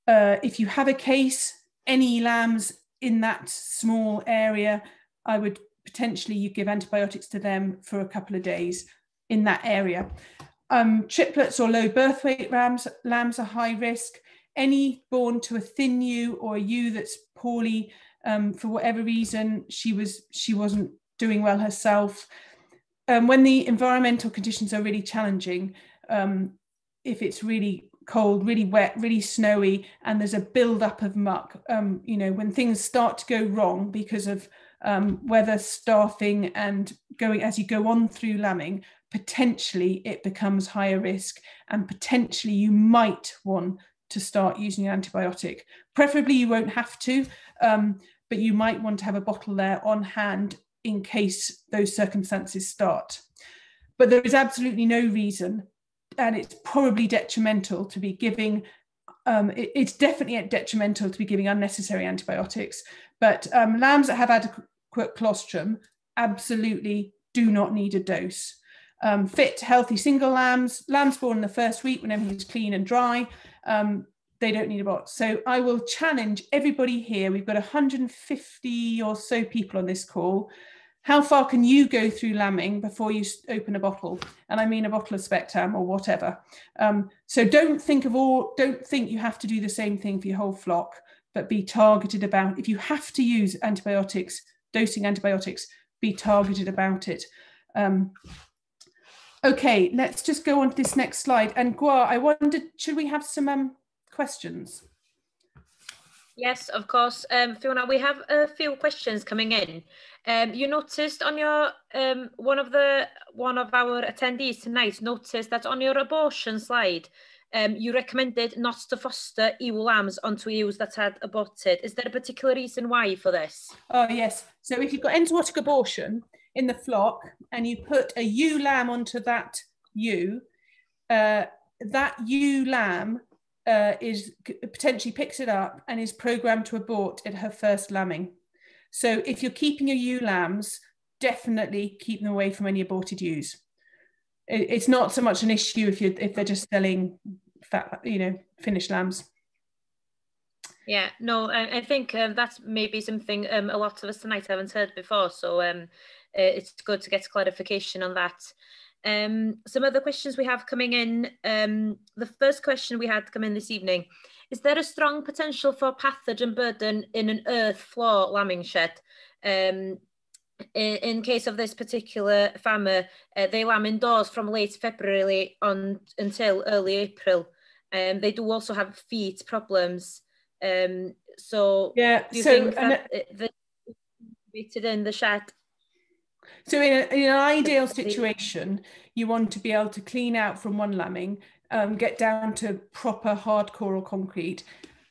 uh, if you have a case, any lambs in that small area, I would potentially you give antibiotics to them for a couple of days in that area. Um, triplets or low birth weight lambs, lambs are high risk. Any born to a thin ewe or a ewe that's poorly um, for whatever reason, she was she wasn't doing well herself. Um, when the environmental conditions are really challenging, um, if it's really cold, really wet, really snowy, and there's a build-up of muck, um, you know, when things start to go wrong because of um, weather, staffing, and going as you go on through lambing, potentially it becomes higher risk and potentially you might want to start using an antibiotic. Preferably you won't have to, um, but you might want to have a bottle there on hand in case those circumstances start. But there is absolutely no reason, and it's probably detrimental to be giving, um, it, it's definitely detrimental to be giving unnecessary antibiotics, but um, lambs that have adequate colostrum absolutely do not need a dose um, fit, healthy single lambs, lambs born in the first week when everything's clean and dry. Um, they don't need a box. So I will challenge everybody here. We've got 150 or so people on this call. How far can you go through lambing before you open a bottle? And I mean a bottle of Spectam or whatever. Um, so don't think of all, don't think you have to do the same thing for your whole flock, but be targeted about, if you have to use antibiotics, dosing antibiotics, be targeted about it. Um, Okay, let's just go on to this next slide. And Gwawr, I wondered, should we have some um, questions? Yes, of course. Um, Fiona, we have a few questions coming in. Um, you noticed on your um, one of the one of our attendees tonight noticed that on your abortion slide, um, you recommended not to foster ewe lambs onto ewes that had aborted. Is there a particular reason why for this? Oh yes. So if you've got enzootic abortion, in the flock and you put a ewe lamb onto that ewe, uh, that ewe lamb uh, is potentially picks it up and is programmed to abort at her first lambing. So if you're keeping your ewe lambs, definitely keep them away from any aborted ewes. It, it's not so much an issue if you if they're just selling fat, you know, finished lambs. Yeah, no, I, I think um, that's maybe something um, a lot of us tonight haven't heard before. So um, uh, it's good to get clarification on that. Um, some other questions we have coming in. Um, the first question we had come in this evening, is there a strong potential for pathogen burden in an earth floor lambing shed? Um, in, in, case of this particular farmer, uh, they lamb indoors from late February on until early April. Um, they do also have feet problems. Um, so yeah, do you so, think that uh, the in the shed so in, a, in, an ideal situation, you want to be able to clean out from one lambing, um, get down to proper hardcore or concrete.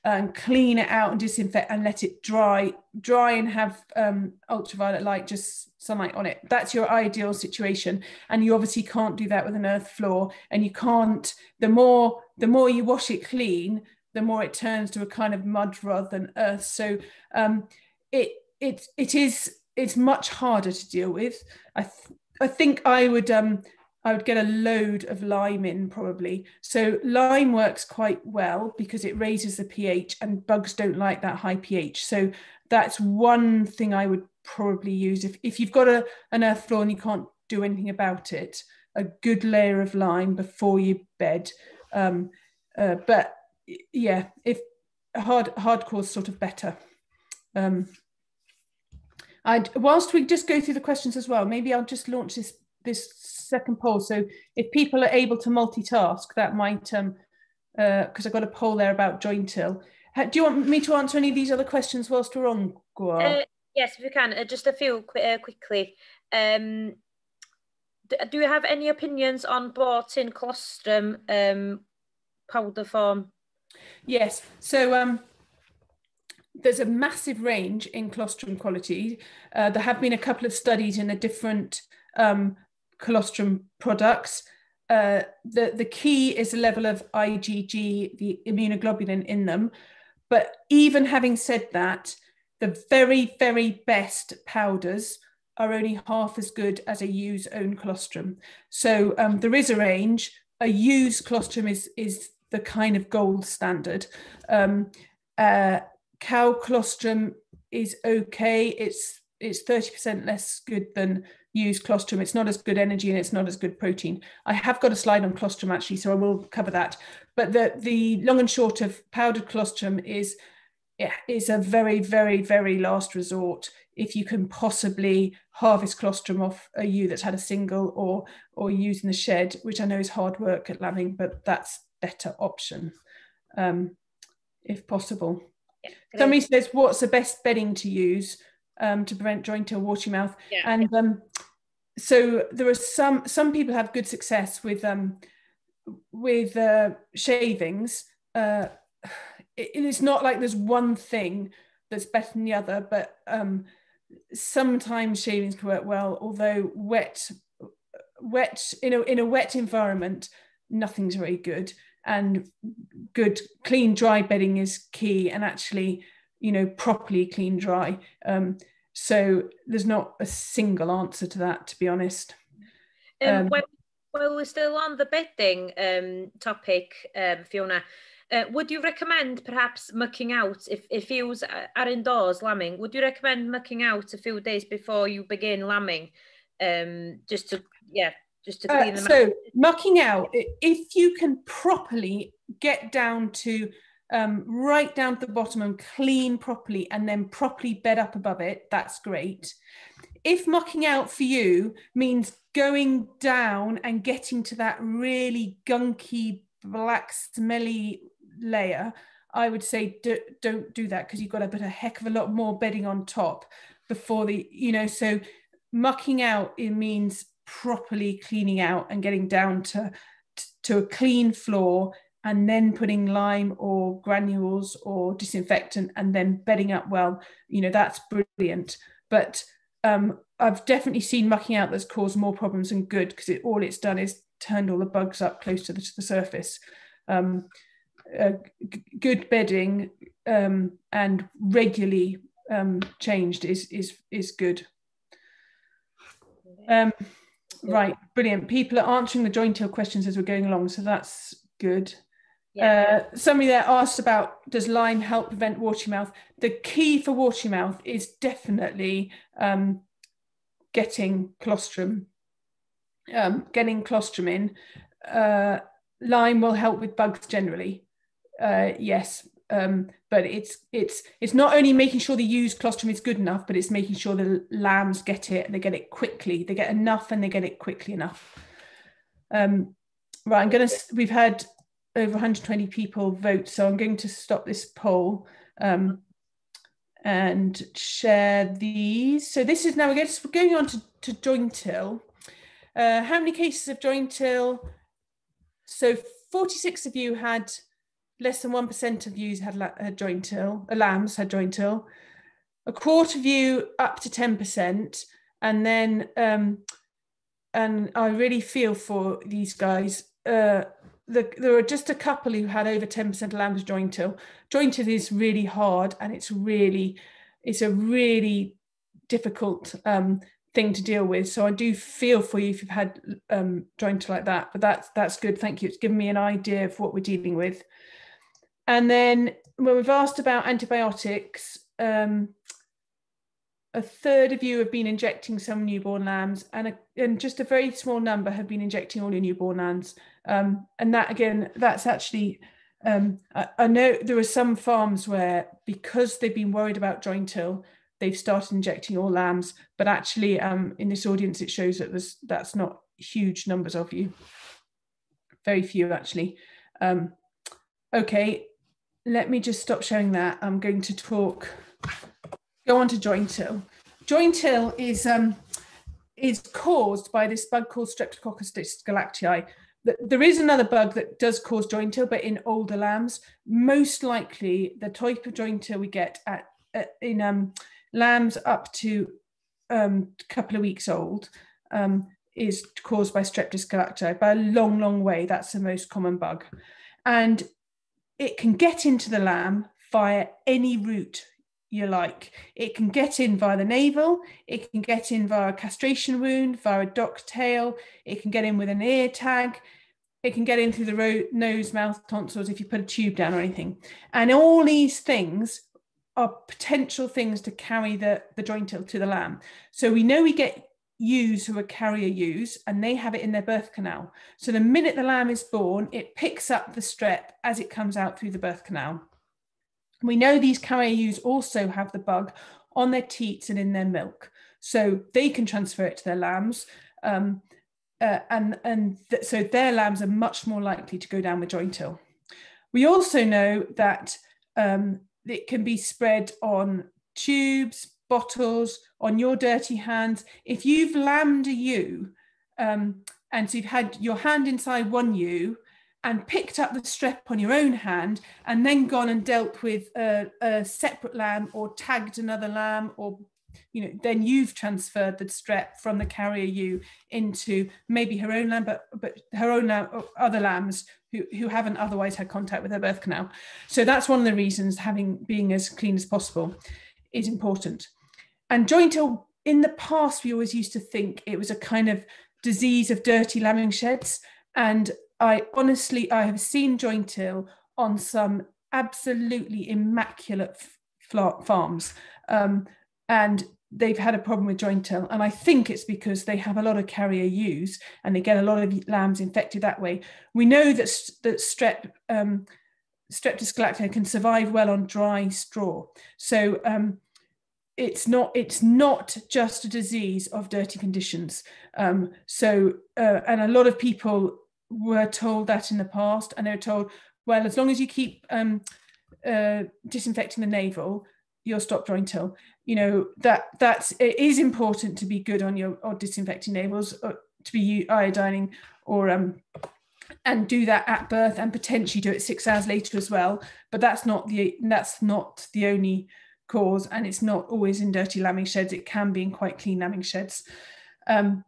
and clean it out and disinfect and let it dry, dry and have um, ultraviolet light, just sunlight on it. That's your ideal situation. And you obviously can't do that with an earth floor. And you can't, the more, the more you wash it clean, the more it turns to a kind of mud rather than earth. So um, it, it, it is, it's much harder to deal with. I, th I think I would, um, I would get a load of lime in probably. So lime works quite well because it raises the pH and bugs don't like that high pH. So that's one thing I would probably use. If, if you've got a, an earth floor and you can't do anything about it, a good layer of lime before you bed. Um, uh, but yeah, if hard hardcore sort of better. Um, I'd, whilst we just go through the questions as well, maybe I'll just launch this this second poll. So if people are able to multitask, that might, um, uh because uh, I've got a poll there about joint ill. Do you want me to answer any of these other questions whilst we're on? Uh, yes, if you can. Uh, just a few qu uh, quickly. Um, do you have any opinions on bought-in colostrum um, powder form? Yes. So um, there's a massive range in colostrum quality. Uh, there have been a couple of studies in the different um, colostrum products. Uh, the, the key is the level of IgG, the immunoglobulin in them. But even having said that, the very, very best powders are only half as good as a ewe's own colostrum. So um, there is a range. A ewe's colostrum is, is the kind of gold standard. Um, uh, cow colostrum is okay. It's it's 30% less good than used colostrum. It's not as good energy and it's not as good protein. I have got a slide on colostrum actually, so I will cover that. But the, the long and short of powdered colostrum is, is a very, very, very last resort. If you can possibly harvest colostrum off a ewe that's had a single or or use in the shed, which I know is hard work at lambing, but that's better option um, if possible. Yeah, Somebody says, what's the best bedding to use? um, to prevent joint or watery mouth. Yeah. And um, so there are some some people have good success with um, with uh, shavings. Uh, it, it's not like there's one thing that's better than the other, but um, sometimes shavings can work well. Although wet, wet in a in a wet environment, nothing's very good. And good clean dry bedding is key. And actually, you know, properly clean dry. Um, so there's not a single answer to that, to be honest. Um, um, while, we're still on the bedding um, topic, um, Fiona, uh, would you recommend perhaps mucking out if, if you are indoors lambing? Would you recommend mucking out a few days before you begin lambing, um, just to yeah, just to clean uh, them so, out? So mucking out, if you can properly get down to um, right down to the bottom and clean properly and then properly bed up above it, that's great. If mucking out for you means going down and getting to that really gunky, black, smelly layer, I would say do, don't do that because you've got to put a heck of a lot more bedding on top before the, you know, so mucking out, it means properly cleaning out and getting down to, to a clean floor and then putting lime or granules or disinfectant and then bedding up well, you know, that's brilliant. But um, I've definitely seen mucking out that's caused more problems than good because it, all it's done is turned all the bugs up close to the, to the surface. Um, uh, good bedding um, and regularly um, changed is is is good. Right, brilliant. People are answering the joint ill questions as we're going along, so that's good. Yeah. Uh, somebody there asked about does lime help prevent watery mouth? The key for watery mouth is definitely um, getting colostrum, um, getting colostrum in. Uh, lime will help with bugs generally. Uh, yes, um, but it's it's it's not only making sure the used colostrum is good enough, but it's making sure the lambs get it and they get it quickly. They get enough and they get it quickly enough. Um, right, I'm gonna. We've had over 120 people vote. So I'm going to stop this poll um, and share these. So this is now, we're going on to, to joint ill. Uh, how many cases of joint jointil? So 46 of you had less than 1% of ewes had, had joint ill, uh, lambs had joint ill, a quarter of you up to 10%, and then, um, and I really feel for these guys. Uh, the, there are just a couple who had over 10% of lambs joint ill. Joint ill is really hard and it's really, it's a really difficult um, thing to deal with. So I do feel for you if you've had um, joint like that, but that's that's good. Thank you. It's given me an idea of what we're dealing with. And then when we've asked about antibiotics, um, a third of you have been injecting some newborn lambs, and, a, and just a very small number have been injecting all your newborn lambs. Um, and that again, that's actually um, I, I, know there are some farms where because they've been worried about joint ill, they've started injecting all lambs, but actually um, in this audience, it shows that there's, that's not huge numbers of you. Very few actually. Um, okay, let me just stop showing that. I'm going to talk, go on to joint ill. Joint ill is, um, is caused by this bug called Streptococcus dysgalactiae. There is another bug that does cause joint ill, but in older lambs, most likely the type of joint ill we get at, at in um, lambs up to um, a couple of weeks old um, is caused by Streptococcus galacti by a long, long way. That's the most common bug. And it can get into the lamb via any route you like. It can get in via the navel, it can get in via a castration wound, via a dock tail, it can get in with an ear tag, it can get in through the nose, mouth, tonsils if you put a tube down or anything. And all these things are potential things to carry the, the joint to the lamb. So we know we get ewes who are carrier ewes and they have it in their birth canal. So the minute the lamb is born, it picks up the strep as it comes out through the birth canal. We know these carrier ewes also have the bug on their teats and in their milk. So they can transfer it to their lambs. Um, uh, and and th- so their lambs are much more likely to go down with joint ill. We also know that um, it can be spread on tubes, bottles, on your dirty hands. If you've lambed a ewe, um, and so you've had your hand inside one ewe and picked up the strep on your own hand and then gone and dealt with a, a separate lamb or tagged another lamb or you know then you've transferred the strep from the carrier ewe into maybe her own lamb but, but her own lamb, other lambs who, who haven't otherwise had contact with her birth canal so that's one of the reasons having being as clean as possible is important and joint ill in the past we always used to think it was a kind of disease of dirty lambing sheds. And i honestly i have seen joint ill on some absolutely immaculate farms. Um, and they've had a problem with joint ill and i think it's because they have a lot of carrier ewes and they get a lot of lambs infected that way. We know that, that strep um, can survive well on dry straw. So um, it's not it's not just a disease of dirty conditions. Um, so uh, and a lot of people were told that in the past and they were told well as long as you keep um, uh, disinfecting the navel you'll stop joint ill you know that that's it is important to be good on your or disinfecting navels or to be iodining or um and do that at birth and potentially do it six hours later as well. But that's not the that's not the only cause and it's not always in dirty lambing sheds it can be in quite clean lambing sheds. Um,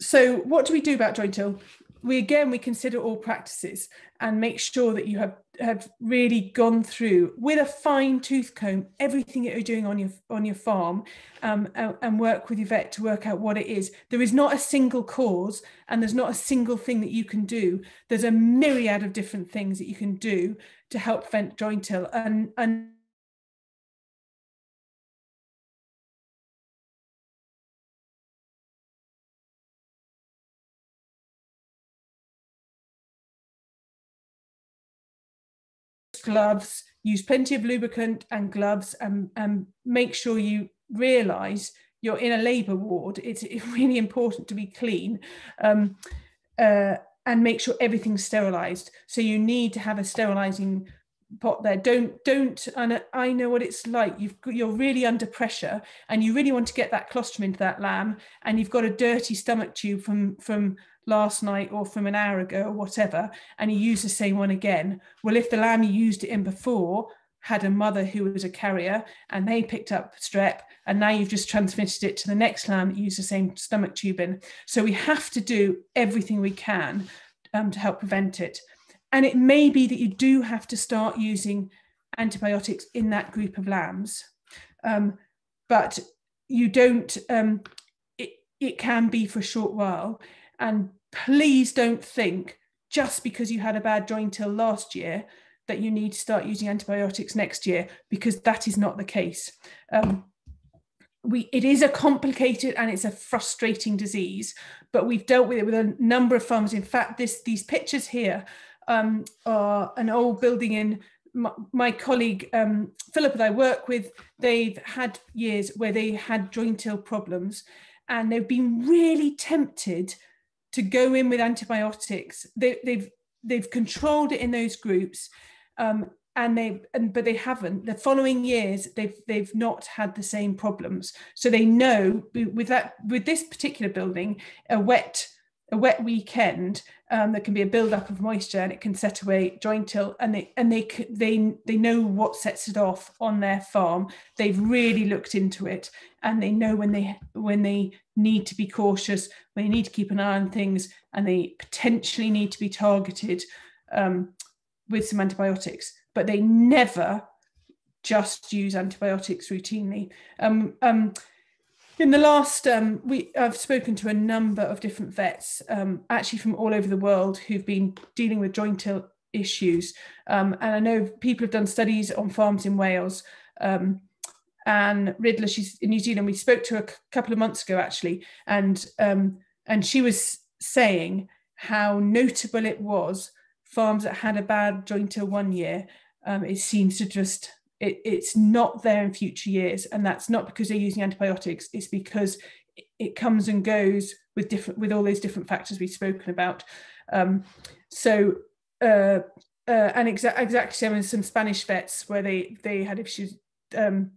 so what do we do about joint ill we again we consider all practices and make sure that you have have really gone through with a fine tooth comb everything that you're doing on your on your farm um, and, and, work with your vet to work out what it is. There is not a single cause and there's not a single thing that you can do. There's a myriad of different things that you can do to help prevent joint ill and and gloves, use plenty of lubricant and gloves, and, and make sure you realize you're in a labour ward. It's really important to be clean um, uh, and make sure everything's sterilised. So you need to have a sterilising pot there don't don't and i know what it's like you've you're really under pressure and you really want to get that colostrum into that lamb and you've got a dirty stomach tube from from last night or from an hour ago or whatever and you use the same one again well if the lamb you used it in before had a mother who was a carrier and they picked up strep and now you've just transmitted it to the next lamb that used the same stomach tube in so we have to do everything we can um, to help prevent it and it may be that you do have to start using antibiotics in that group of lambs. Um, but you don't, um, it, it can be for a short while. And please don't think just because you had a bad joint ill last year that you need to start using antibiotics next year, because that is not the case. Um, we, it is a complicated and it's a frustrating disease, but we've dealt with it with a number of farmers. In fact, this these pictures here um, are an old building in my, my colleague um, Philip that I work with, they've had years where they had joint ill problems and they've been really tempted to go in with antibiotics. They, they've they've controlled it in those groups, um, and they and but they haven't. The following years, they've they've not had the same problems. So they know with that with this particular building, a wet a wet weekend um, there can be a build-up of moisture and it can set away joint ill and they and they they they know what sets it off on their farm. They've really looked into it and they know when they when they need to be cautious when they need to keep an eye on things and they potentially need to be targeted um, with some antibiotics but they never just use antibiotics routinely. Um, um, in the last, um, we I've spoken to a number of different vets, um, actually from all over the world, who've been dealing with joint ill issues, um, and I know people have done studies on farms in Wales. Um, and Riddler, she's in New Zealand. We spoke to a couple of months ago, actually, and um, and she was saying how notable it was farms that had a bad joint ill one year. Um, it seems to just it, it's not there in future years. And that's not because they're using antibiotics. It's because it comes and goes with different with all those different factors we've spoken about. Um, so uh, uh, and exa- exactly same as some Spanish vets where they they had issues. Um,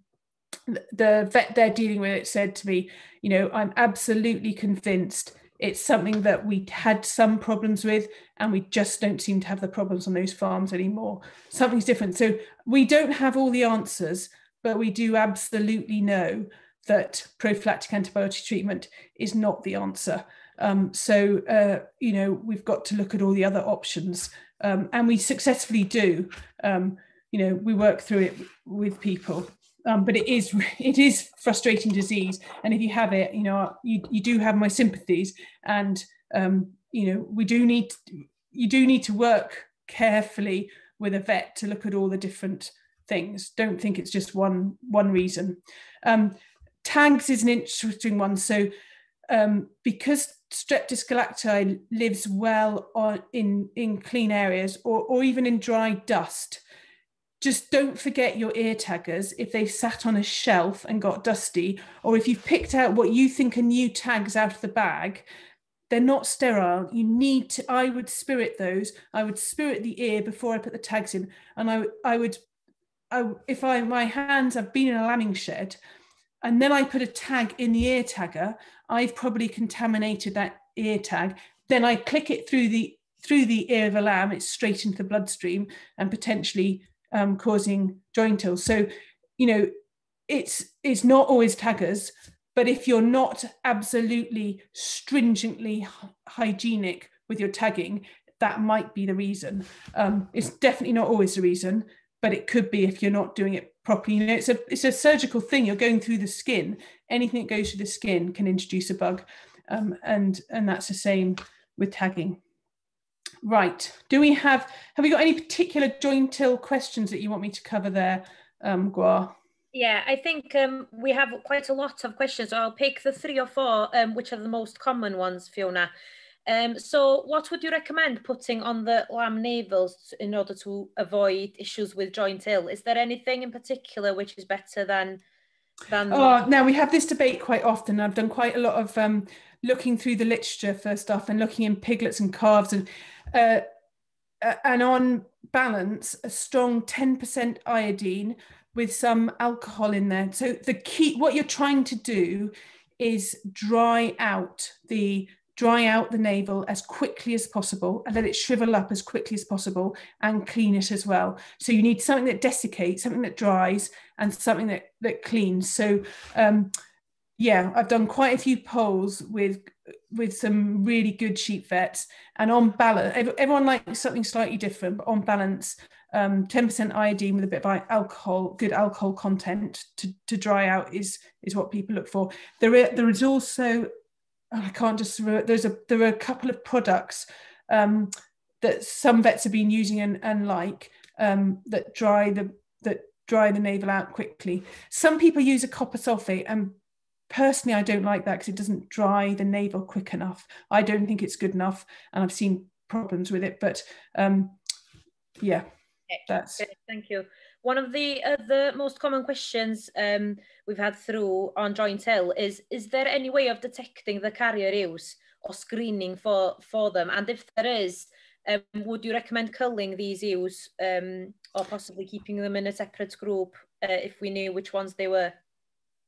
the vet they're dealing with it said to me you know I'm absolutely convinced it's something that we had some problems with and we just don't seem to have the problems on those farms anymore. Something's different. So we don't have all the answers but we do absolutely know that prophylactic antibiotic treatment is not the answer. Um, so uh, you know we've got to look at all the other options. Um, and we successfully do. Um, you know we work through it with people um, but it is it is frustrating disease. And if you have it you know you, you do have my sympathies. And um, you know we do need you do need to work carefully with a vet to look at all the different things. Don't think it's just one one reason. Um, tags is an interesting one. So um, because streptococcus lives well on in in clean areas or, or even in dry dust just don't forget your ear taggers if they sat on a shelf and got dusty, or if you've picked out what you think are new tags out of the bag, they're not sterile. You need to, I would spirit those. I would spirit the ear before I put the tags in. And I, I would, I, if I, my hands have been in a lambing shed, and then I put a tag in the ear tagger, I've probably contaminated that ear tag. Then I click it through the through the ear of a lamb, it's straight into the bloodstream and potentially um, causing joint ill. So, you know, it's it's not always taggers, but if you're not absolutely stringently hygienic with your tagging, that might be the reason. Um, it's definitely not always the reason, but it could be if you're not doing it properly. You know, it's a it's a surgical thing. You're going through the skin. Anything that goes through the skin can introduce a bug, um, and and that's the same with tagging. Right. Do we have, have we got any particular joint jointill questions that you want me to cover there, um, Gwawr? Yeah, I think um, we have quite a lot of questions. So I'll pick the three or four, um, which are the most common ones, Fiona. Um, so what would you recommend putting on the lamb navels in order to avoid issues with joint ill? Is there anything in particular which is better than than Oh, now we have this debate quite often. I've done quite a lot of um, looking through the literature first off and looking in piglets and calves and uh, uh, and on balance, a strong 10% iodine with some alcohol in there. So the key, what you're trying to do is dry out the dry out the navel as quickly as possible and let it shrivel up as quickly as possible and clean it as well. So you need something that desiccates, something that dries, and something that that cleans. So um, yeah, I've done quite a few polls with with some really good sheep vets, and on balance, everyone likes something slightly different, but on balance, um, 10% iodine with a bit of alcohol, good alcohol content to, to dry out is is what people look for. There, are, there is also, oh, I can't just, there's a there are a couple of products um, that some vets have been using and, and like um, that dry the that dry the navel out quickly. Some people use a copper sulfate and personally i don't like that because it doesn't dry the navel quick enough. I don't think it's good enough and i've seen problems with it but um yeah that's okay, thank you. One of the other most common questions um, we've had through on joint ill is is there any way of detecting the carrier ewes or screening for for them? And if there is um, would you recommend culling these ewes um, or possibly keeping them in a separate group uh, if we knew which ones they were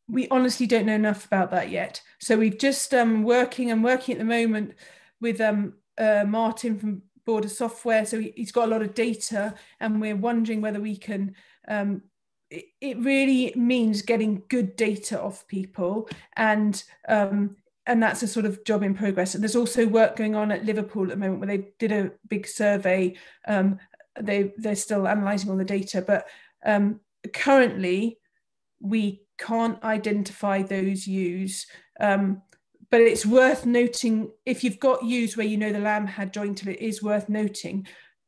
we honestly don't know enough about that yet. So we've just um, working and working at the moment with um, uh, Martin from Border Software. So he, has got a lot of data, and we're wondering whether we can. Um, it, it, really means getting good data off people, and um, and that's a sort of job in progress. And there's also work going on at Liverpool at the moment where they did a big survey. Um, they they're still analysing all the data, but um, currently we can't identify those ewes. Um, but it's worth noting if you've got ewes where you know the lamb had joint ill, it is worth noting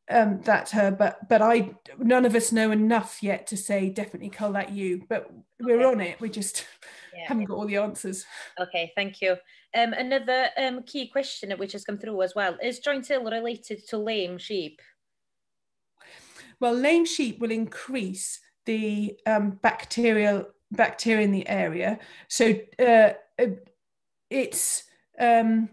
um, that's her. But but I none of us know enough yet to say definitely cull that ewe. But we're okay. on it. We just yeah. haven't got all the answers. Okay, thank you. Um, another um, key question which has come through as well is joint ill related to lame sheep? Well, lame sheep will increase the um, bacterial bacteria in the area. So uh, it's um,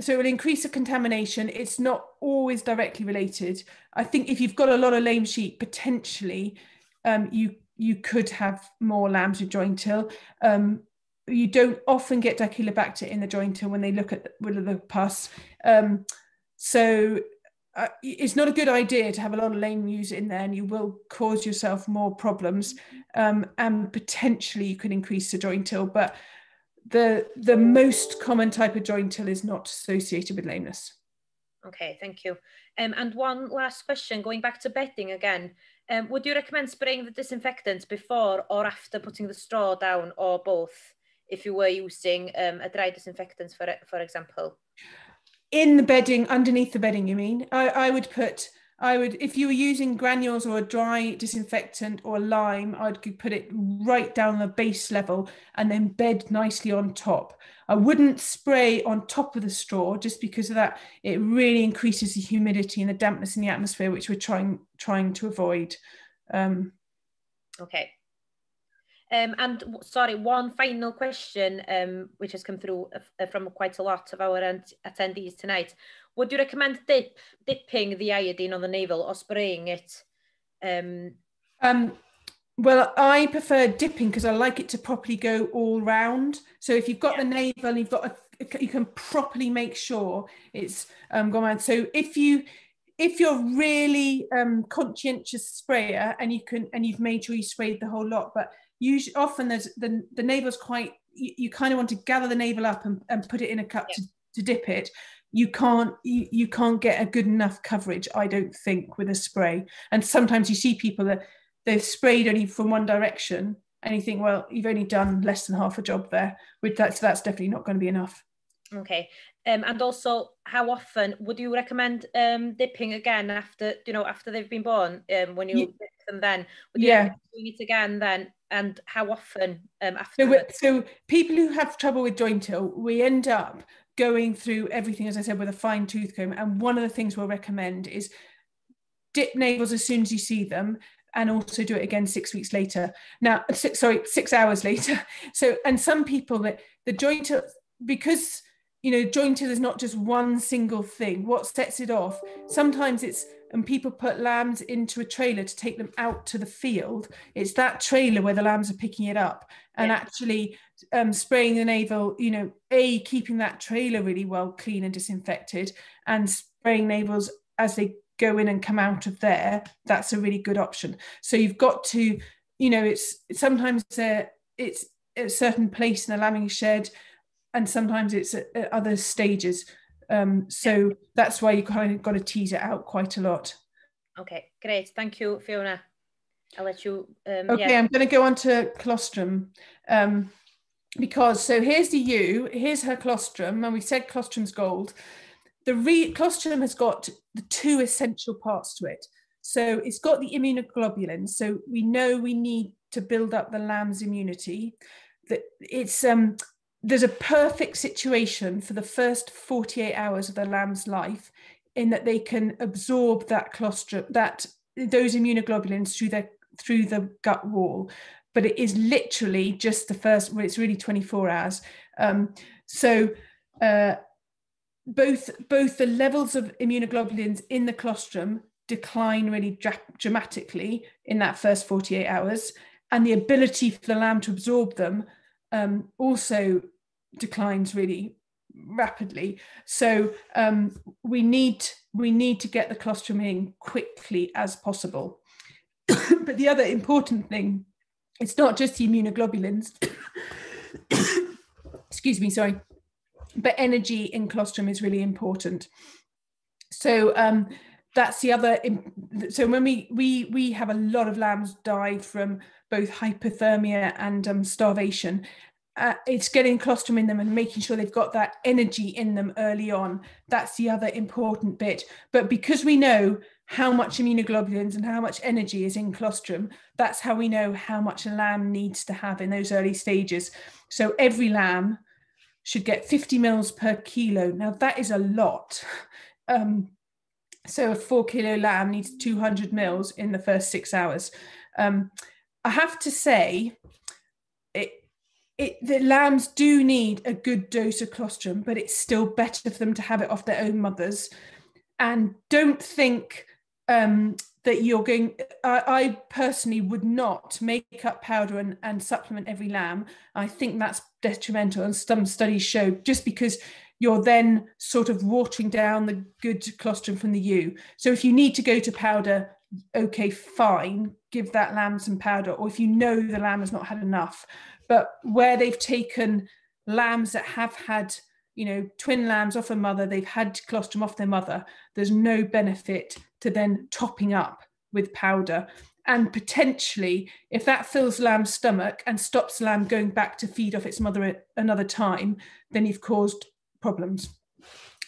so it will increase the contamination. It's not always directly related. I think if you've got a lot of lame sheep, potentially um, you you could have more lambs with joint ill. Um, you don't often get Dichelobacter in the joint ill when they look at the, the pus. Um, so uh, it's not a good idea to have a lot of lame ewes in there and you will cause yourself more problems um, and potentially you can increase the joint ill but the the most common type of joint ill is not associated with lameness. Okay thank you. Um, and one last question going back to bedding again. Um, would you recommend spraying the disinfectant before or after putting the straw down or both if you were using um, a dry disinfectant for for example in the bedding, underneath the bedding, you mean? I, I would put, I would, if you were using granules or a dry disinfectant or lime, I'd put it right down the base level and then bed nicely on top. I wouldn't spray on top of the straw just because of that. It really increases the humidity and the dampness in the atmosphere, which we're trying trying to avoid. Um, okay, um, and sorry, one final question, um, which has come through uh, from quite a lot of our attendees tonight. Would you recommend dip, dipping the iodine on the navel or spraying it? Um, um, well, I prefer dipping because I like it to properly go all round. So if you've got yeah. the navel and you've got a, you can properly make sure it's um, gone around. So if you if you're really um, conscientious sprayer and you can and you've made sure you sprayed the whole lot, but usually often there's the the navel's quite you, you kind of want to gather the navel up and, and put it in a cup yeah. to, to dip it. You can't you, you can't get a good enough coverage i don't think with a spray. And sometimes you see people that they've sprayed only from one direction and you think well you've only done less than half a job there with that so that's definitely not going to be enough. Okay. Um, and also how often would you recommend um, dipping again after you know after they've been born um, when you yeah. dip them then? Would you yeah. doing it again then and how often um, after. So, so people who have trouble with joint ill we end up going through everything as i said with a fine tooth comb. And one of the things we'll recommend is dip navels as soon as you see them and also do it again six weeks later. Now six, sorry six hours later. So and some people that the joint because you know, joint ill is not just one single thing. What sets it off? Sometimes it's and people put lambs into a trailer to take them out to the field. It's that trailer where the lambs are picking it up and yeah. actually um, spraying the navel, you know, A, keeping that trailer really well clean and disinfected, and spraying navels as they go in and come out of there. That's a really good option. So you've got to, you know, it's sometimes uh, it's a certain place in the lambing shed, and sometimes it's at, at other stages. Um, so that's why you kind of got to tease it out quite a lot. Okay, great. Thank you, Fiona. I'll let you. Um, okay, yeah. I'm going to go on to colostrum. Um, because so here's the ewe, here's her colostrum, and we said colostrum's gold. The re- colostrum has got the two essential parts to it. So it's got the immunoglobulins. So we know we need to build up the lamb's immunity. That it's um, there's a perfect situation for the first 48 hours of the lamb's life in that they can absorb that colostrum that those immunoglobulins through their through the gut wall. But it is literally just the first well it's really 24 hours. Um, so uh, both both the levels of immunoglobulins in the colostrum decline really dra- dramatically in that first 48 hours. And the ability for the lamb to absorb them um, also declines really rapidly. So um, we need we need to get the colostrum in quickly as possible. but the other important thing, it's not just the immunoglobulins. excuse me, sorry. But energy in colostrum is really important. So um, that's the other. So when we we we have a lot of lambs die from both hypothermia and um, starvation, uh, it's getting colostrum in them and making sure they've got that energy in them early on. That's the other important bit. But because we know how much immunoglobulins and how much energy is in colostrum, that's how we know how much a lamb needs to have in those early stages. So every lamb should get 50 mils per kilo. Now that is a lot. Um, so a four kilo lamb needs 200 mils in the first six hours. Um, I have to say, it, the lambs do need a good dose of colostrum, but it's still better for them to have it off their own mothers. And don't think um, that you're going. I, I, personally would not make up powder and, and supplement every lamb. I think that's detrimental, and some studies show just because you're then sort of watering down the good colostrum from the ewe. So if you need to go to powder, okay, fine, give that lamb some powder. Or if you know the lamb has not had enough, but where they've taken lambs that have had, you know, twin lambs off a mother, they've had colostrum off their mother, there's no benefit to then topping up with powder. And potentially, if that fills lamb's stomach and stops lamb going back to feed off its mother at another time, then you've caused problems.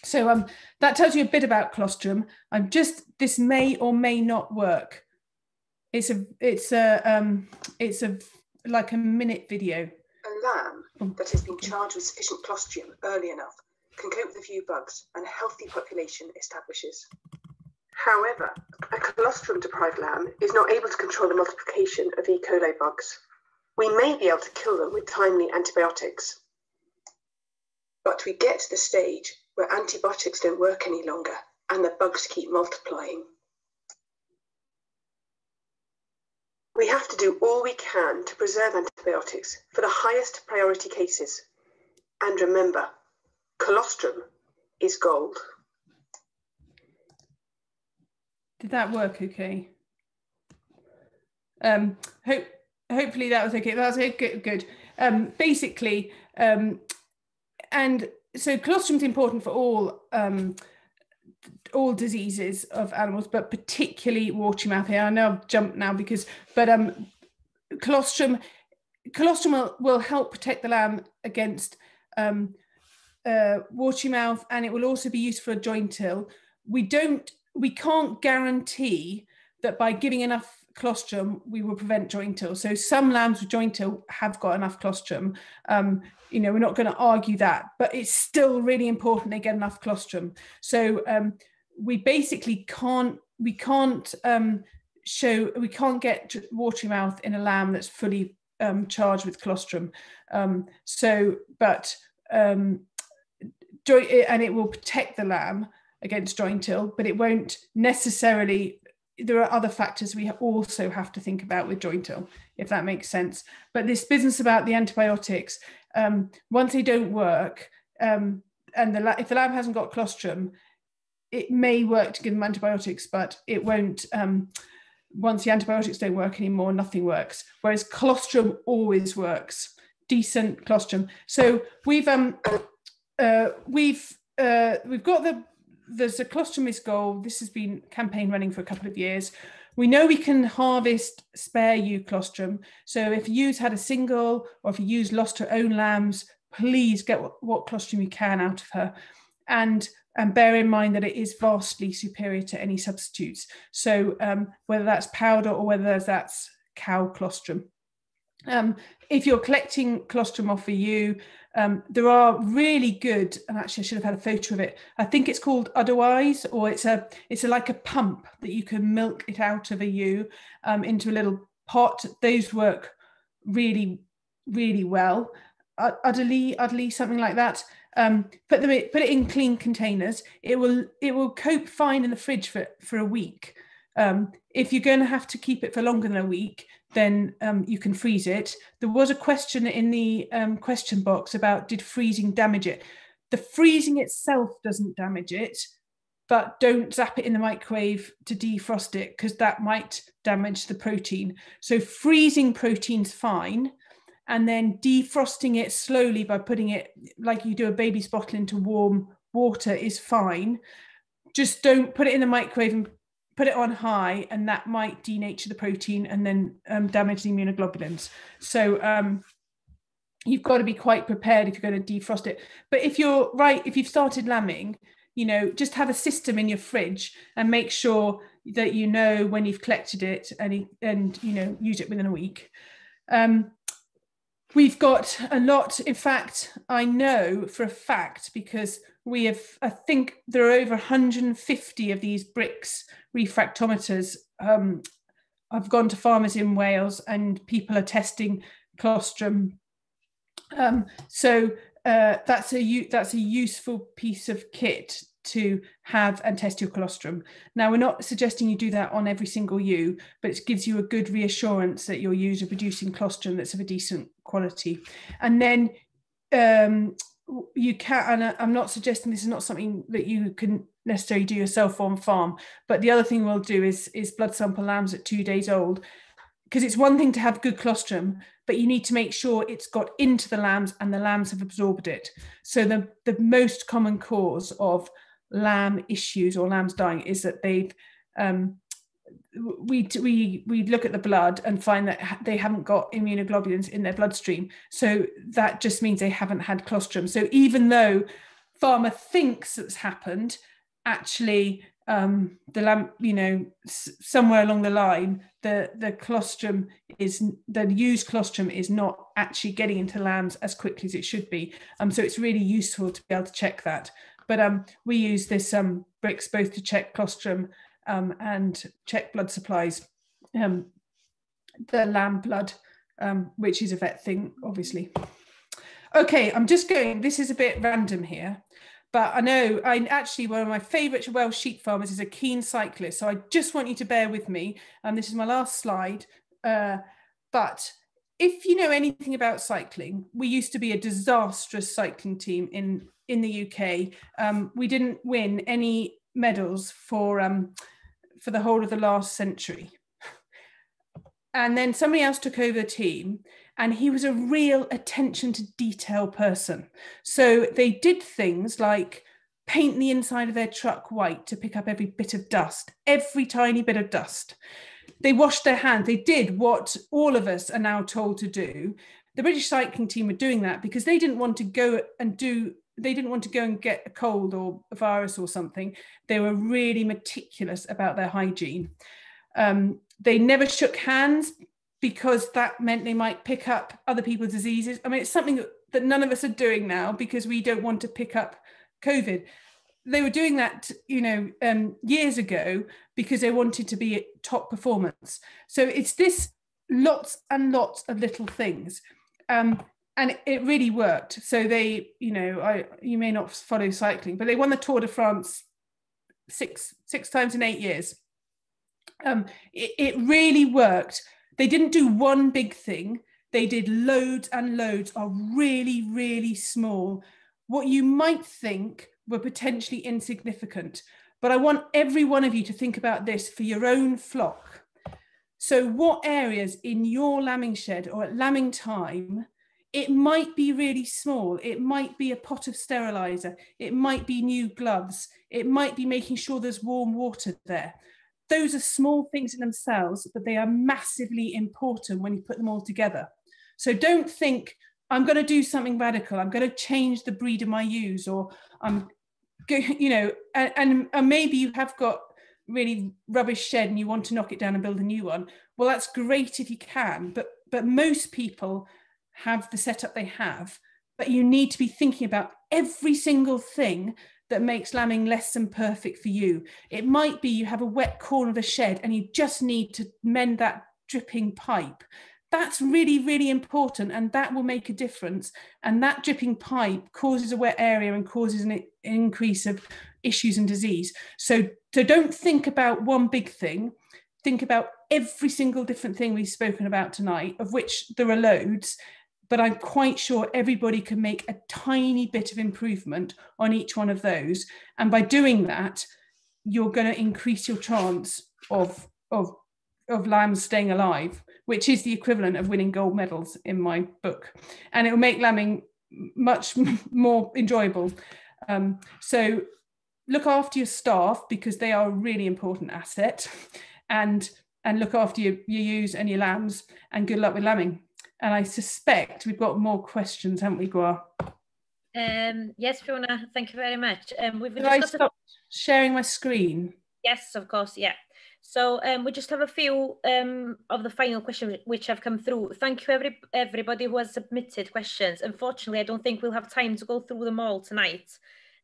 So um, that tells you a bit about colostrum. I'm just this may or may not work. It's a it's a um, it's a like a minute video. A lamb oh, that has been charged with sufficient colostrum early enough can cope with a few bugs and a healthy population establishes. However, a colostrum deprived lamb is not able to control the multiplication of E. coli bugs. We may be able to kill them with timely antibiotics. But we get to the stage where antibiotics don't work any longer and the bugs keep multiplying. We have to do all we can to preserve antibiotics for the highest priority cases. And remember, colostrum is gold. Did that work okay? Um, hope, hopefully that was okay. That was good. good. Um, basically, um, and so colostrum is important for all um, all diseases of animals, but particularly watery mouth here. I know I've jumped now because, but um, colostrum, colostrum will, will help protect the lamb against um, uh, watery mouth, and it will also be used for a joint ill. We don't, we can't guarantee that by giving enough colostrum, we will prevent joint ill. So some lambs with joint ill have got enough colostrum. Um, you know, we're not going to argue that, but it's still really important they get enough colostrum. So um, we basically can't we can't um, show we can't get watery mouth in a lamb that's fully um, charged with colostrum. Um, so, but um, and it will protect the lamb against joint ill, but it won't necessarily. There are other factors we also have to think about with joint ill, if that makes sense. But this business about the antibiotics, um, once they don't work, um, and the, if the lamb hasn't got colostrum, it may work to give them antibiotics, but it won't. Um, once the antibiotics don't work anymore, nothing works. Whereas colostrum always works, decent colostrum. So we've um uh, we've uh, we've got the there's a colostrum is goal. This has been campaign running for a couple of years. We know we can harvest spare ewe colostrum. So if ewes had a single or if ewe's lost her own lambs, please get what, what colostrum you can out of her. And and bear in mind that it is vastly superior to any substitutes. So um, whether that's powder or whether that's cow colostrum. Um, if you're collecting colostrum off a ewe, um, there are really good, and actually I should have had a photo of it. I think it's called Otherwise, or it's a it's a, like a pump that you can milk it out of a ewe um, into a little pot. Those work really, really well. Udderly, Udderly, something like that. Um, put them put it in clean containers. It will it will cope fine in the fridge for for a week. Um, if you're going to have to keep it for longer than a week, then um, you can freeze it. There was a question in the um, question box about did freezing damage it? The freezing itself doesn't damage it, but don't zap it in the microwave to defrost it because that might damage the protein. So freezing protein's fine and then defrosting it slowly by putting it like you do a baby's bottle into warm water is fine. Just don't put it in the microwave and put it on high, and that might denature the protein and then um, damage the immunoglobulins. So um, you've got to be quite prepared if you're going to defrost it. But if you're right, if you've started lambing, you know, just have a system in your fridge and make sure that you know when you've collected it and and you know use it within a week. Um, We've got a lot. In fact, I know for a fact because we have, I think there are over 150 of these Brix refractometers. Um, I've gone to farmers in Wales and people are testing colostrum. Um, so uh, that's a that's a useful piece of kit to have and test your colostrum. Now, we're not suggesting you do that on every single ewe, but it gives you a good reassurance that your ewes are producing colostrum that's of a decent quality. And then um, you can, and I'm not suggesting this is not something that you can necessarily do yourself on farm, but the other thing we'll do is, is blood sample lambs at two days old because it's one thing to have good colostrum, but you need to make sure it's got into the lambs and the lambs have absorbed it. So the, the most common cause of lamb issues or lambs dying is that they've um, we we we look at the blood and find that they haven't got immunoglobulins in their bloodstream. So that just means they haven't had colostrum. So even though farmer thinks it's happened actually um, the lamb you know s- somewhere along the line the the colostrum is the used colostrum is not actually getting into lambs as quickly as it should be. Um, so it's really useful to be able to check that but um, we use this um, Brix both to check colostrum um, and check blood supplies, um, the lamb blood, um, which is a vet thing, obviously. Okay, I'm just going, this is a bit random here, but I know I actually one of my favourite Welsh sheep farmers is a keen cyclist. So I just want you to bear with me. And this is my last slide. Uh, but if you know anything about cycling, we used to be a disastrous cycling team in in the UK. Um, we didn't win any medals for um, for the whole of the last century. And then somebody else took over the team, and he was a real attention to detail person. So they did things like paint the inside of their truck white to pick up every bit of dust, every tiny bit of dust. They washed their hands. They did what all of us are now told to do. The British cycling team were doing that because they didn't want to go and do they didn't want to go and get a cold or a virus or something. They were really meticulous about their hygiene. Um, they never shook hands because that meant they might pick up other people's diseases. I mean, it's something that none of us are doing now because we don't want to pick up COVID. They were doing that, you know, um, years ago because they wanted to be at top performance. So it's this lots and lots of little things. Um, and it really worked. So they, you know, I you may not follow cycling, but they won the Tour de France six six times in eight years. Um, it, it really worked. They didn't do one big thing. They did loads and loads of really, really small, what you might think were potentially insignificant. But I want every one of you to think about this for your own flock. So, what areas in your lambing shed or at lambing time it might be really small. It might be a pot of sterilizer. It might be new gloves. It might be making sure there's warm water there. Those are small things in themselves, but they are massively important when you put them all together. So don't think, I'm going to do something radical. I'm going to change the breed of my ewes, or I'm, you know, and, and, and maybe you have got really rubbish shed and you want to knock it down and build a new one. Well, that's great if you can, but but most people have the setup they have, but you need to be thinking about every single thing that makes lambing less than perfect for you. It might be you have a wet corner of a shed and you just need to mend that dripping pipe. That's really, really important, and that will make a difference. And that dripping pipe causes a wet area and causes an increase of issues and disease. So, so don't think about one big thing. Think about every single different thing we've spoken about tonight, of which there are loads, but I'm quite sure everybody can make a tiny bit of improvement on each one of those. And by doing that, you're going to increase your chance of, of, of lambs staying alive, which is the equivalent of winning gold medals in my book. And it will make lambing much more enjoyable. Um, so look after your staff because they are a really important asset and and look after your, your ewes and your lambs and good luck with lambing. And I suspect we've got more questions, haven't we, Gwawr? Um, yes, Fiona, thank you very much. Um, we've Did I stop sharing my screen? Yes, of course, yeah. So um, we just have a few um, of the final questions which have come through. Thank you every, everybody who has submitted questions. Unfortunately, I don't think we'll have time to go through them all tonight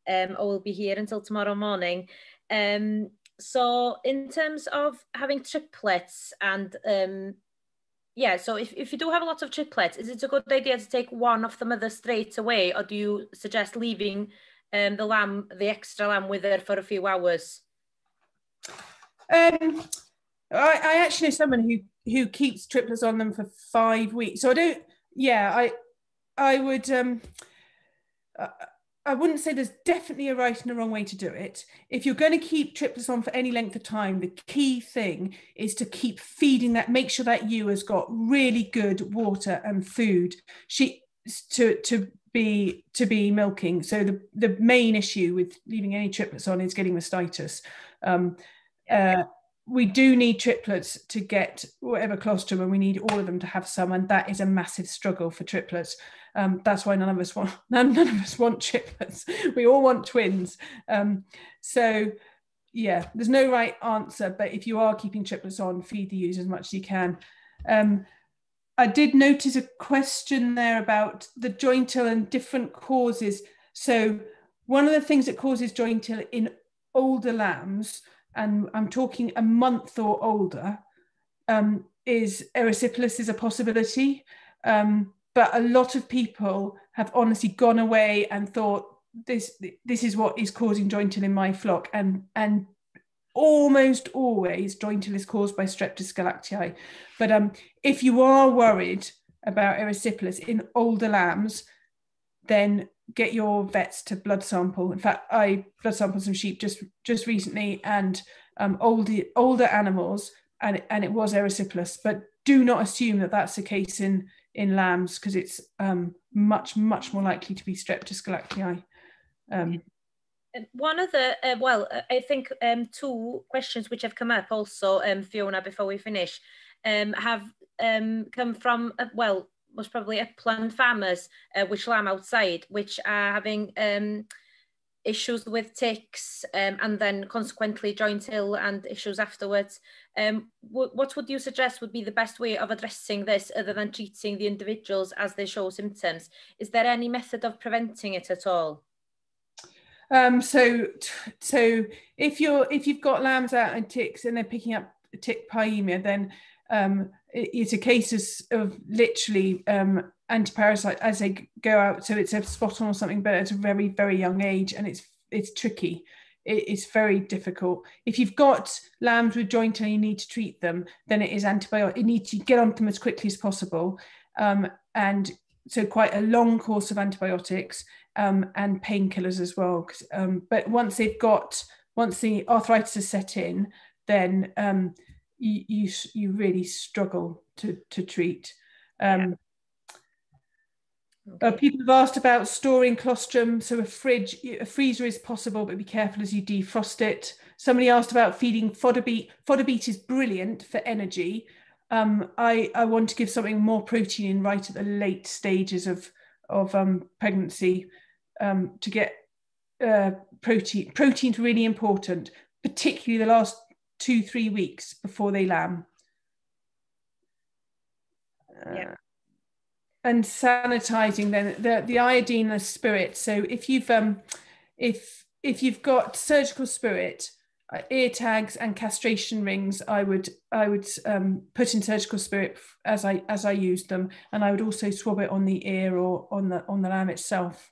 um, or we'll be here until tomorrow morning. Um, so in terms of having triplets and um, yeah, so if, if you do have a lot of triplets, is it a good idea to take one off the mother straight away, or do you suggest leaving um, the lamb, the extra lamb with her for a few hours? Um, I, I actually someone who who keeps triplets on them for five weeks, so I don't. Yeah, I I would. Um, uh, I wouldn't say there's definitely a right and a wrong way to do it. If you're going to keep triplets on for any length of time, the key thing is to keep feeding that, make sure that ewe has got really good water and food. She to to be to be milking. So the the main issue with leaving any triplets on is getting mastitis. Um, uh, we do need triplets to get whatever colostrum, and we need all of them to have some, and that is a massive struggle for triplets. Um, that's why none of us want none, none, of us want triplets. We all want twins. Um, so yeah, there's no right answer, but if you are keeping triplets on, feed the ewes as much as you can. Um, I did notice a question there about the jointill and different causes. So one of the things that causes jointill in older lambs, and I'm talking a month or older, um, is erysipelas is a possibility. Um, but a lot of people have honestly gone away and thought this this is what is causing jointill in my flock and and almost always jointill is caused by streptococcus galactii but um if you are worried about erysipelas in older lambs then get your vets to blood sample. In fact i blood sampled some sheep just just recently and um older older animals and and it was erysipelas. But do not assume that that's the case in in lambs because it's um, much much more likely to be streptococcus. Um, one of the uh, well, uh, I think um, two questions which have come up also, um, Fiona, before we finish, um, have um, come from uh, well, most probably upland farmers uh, which lamb outside, which are having um, issues with ticks um, and then consequently jointill and issues afterwards. Um, what would you suggest would be the best way of addressing this other than treating the individuals as they show symptoms? Is there any method of preventing it at all? Um, so, so if you're if you've got lambs out and ticks and they're picking up tick pyemia, then um, it's a case of, literally um, antiparasite as they go out. So it's a spot on or something, but at a very, very young age, and it's it's tricky. It, it's very difficult. If you've got lambs with joint and you need to treat them, then it is antibiotic. You need to get on them as quickly as possible, um, and so quite a long course of antibiotics um, and painkillers as well. Um, but once they've got once the arthritis is set in, then um, you, you you really struggle to to treat. Um, okay. uh, people have asked about storing colostrum. So a fridge, a freezer is possible, but be careful as you defrost it. Somebody asked about feeding fodder beet. Fodder beet is brilliant for energy. Um, I, I want to give something more protein in right at the late stages of, of um, pregnancy um, to get uh, protein. Protein's really important, particularly the last two, three weeks before they lamb. yeah. Uh, and sanitizing then the, the iodine and the spirit. So if you've um, if if you've got surgical spirit, uh, ear tags and castration rings, I would I would um, put in surgical spirit as I as I use them, and I would also swab it on the ear or on the on the lamb itself.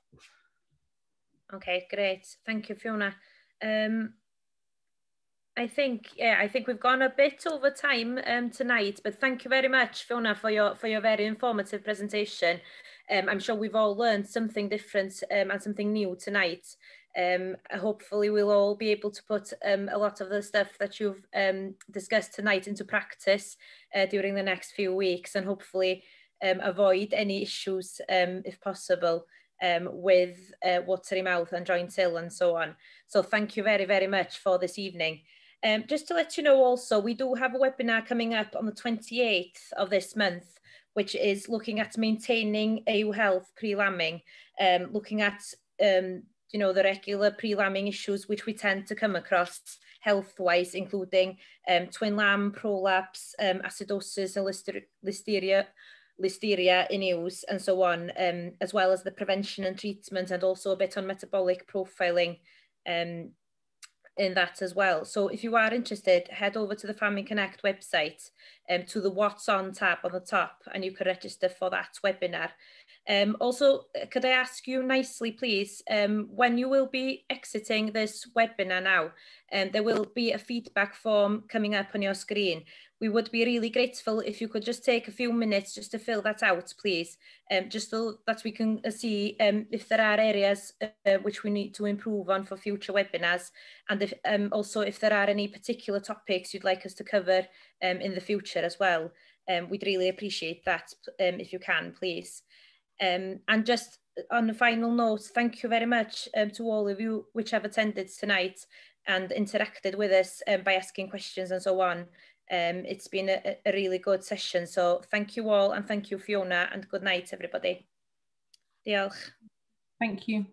Okay, great. Thank you, Fiona. Um, I think, yeah, I think we've gone a bit over time um, tonight, but thank you very much, Fiona, for your, for your very informative presentation. Um, I'm sure we've all learned something different um, and something new tonight. Um, hopefully we'll all be able to put um, a lot of the stuff that you've um, discussed tonight into practice uh, during the next few weeks and hopefully um, avoid any issues um, if possible. um, with uh, watery mouth and joint ill and so on. So thank you very, very much for this evening. Um, just to let you know also, we do have a webinar coming up on the 28th of this month, which is looking at maintaining ewe health pre-lambing, um, looking at um, you know, the regular pre-lambing issues which we tend to come across health-wise, including um, twin lamb, prolapse, um, acidosis and listeria, listeria in ewes and so on, um, as well as the prevention and treatment and also a bit on metabolic profiling um, in that as well. So if you are interested, head over to the Family Connect website um, to the What's On tab on the top and you can register for that webinar. Um, also, could I ask you nicely, please, um, when you will be exiting this webinar now, um, there will be a feedback form coming up on your screen. We would be really grateful if you could just take a few minutes just to fill that out, please, um, just so that we can uh, see um, if there are areas uh, which we need to improve on for future webinars, and if, um, also if there are any particular topics you'd like us to cover in the future as well. We'd really appreciate that if you can, please. Um, and just uh, on a final note, thank you very much um, to all of you which have attended tonight and interacted with us um, by asking questions and so on. Um, it's been a, a really good session, so thank you all and thank you Fiona and good night everybody. Diolch. Thank you.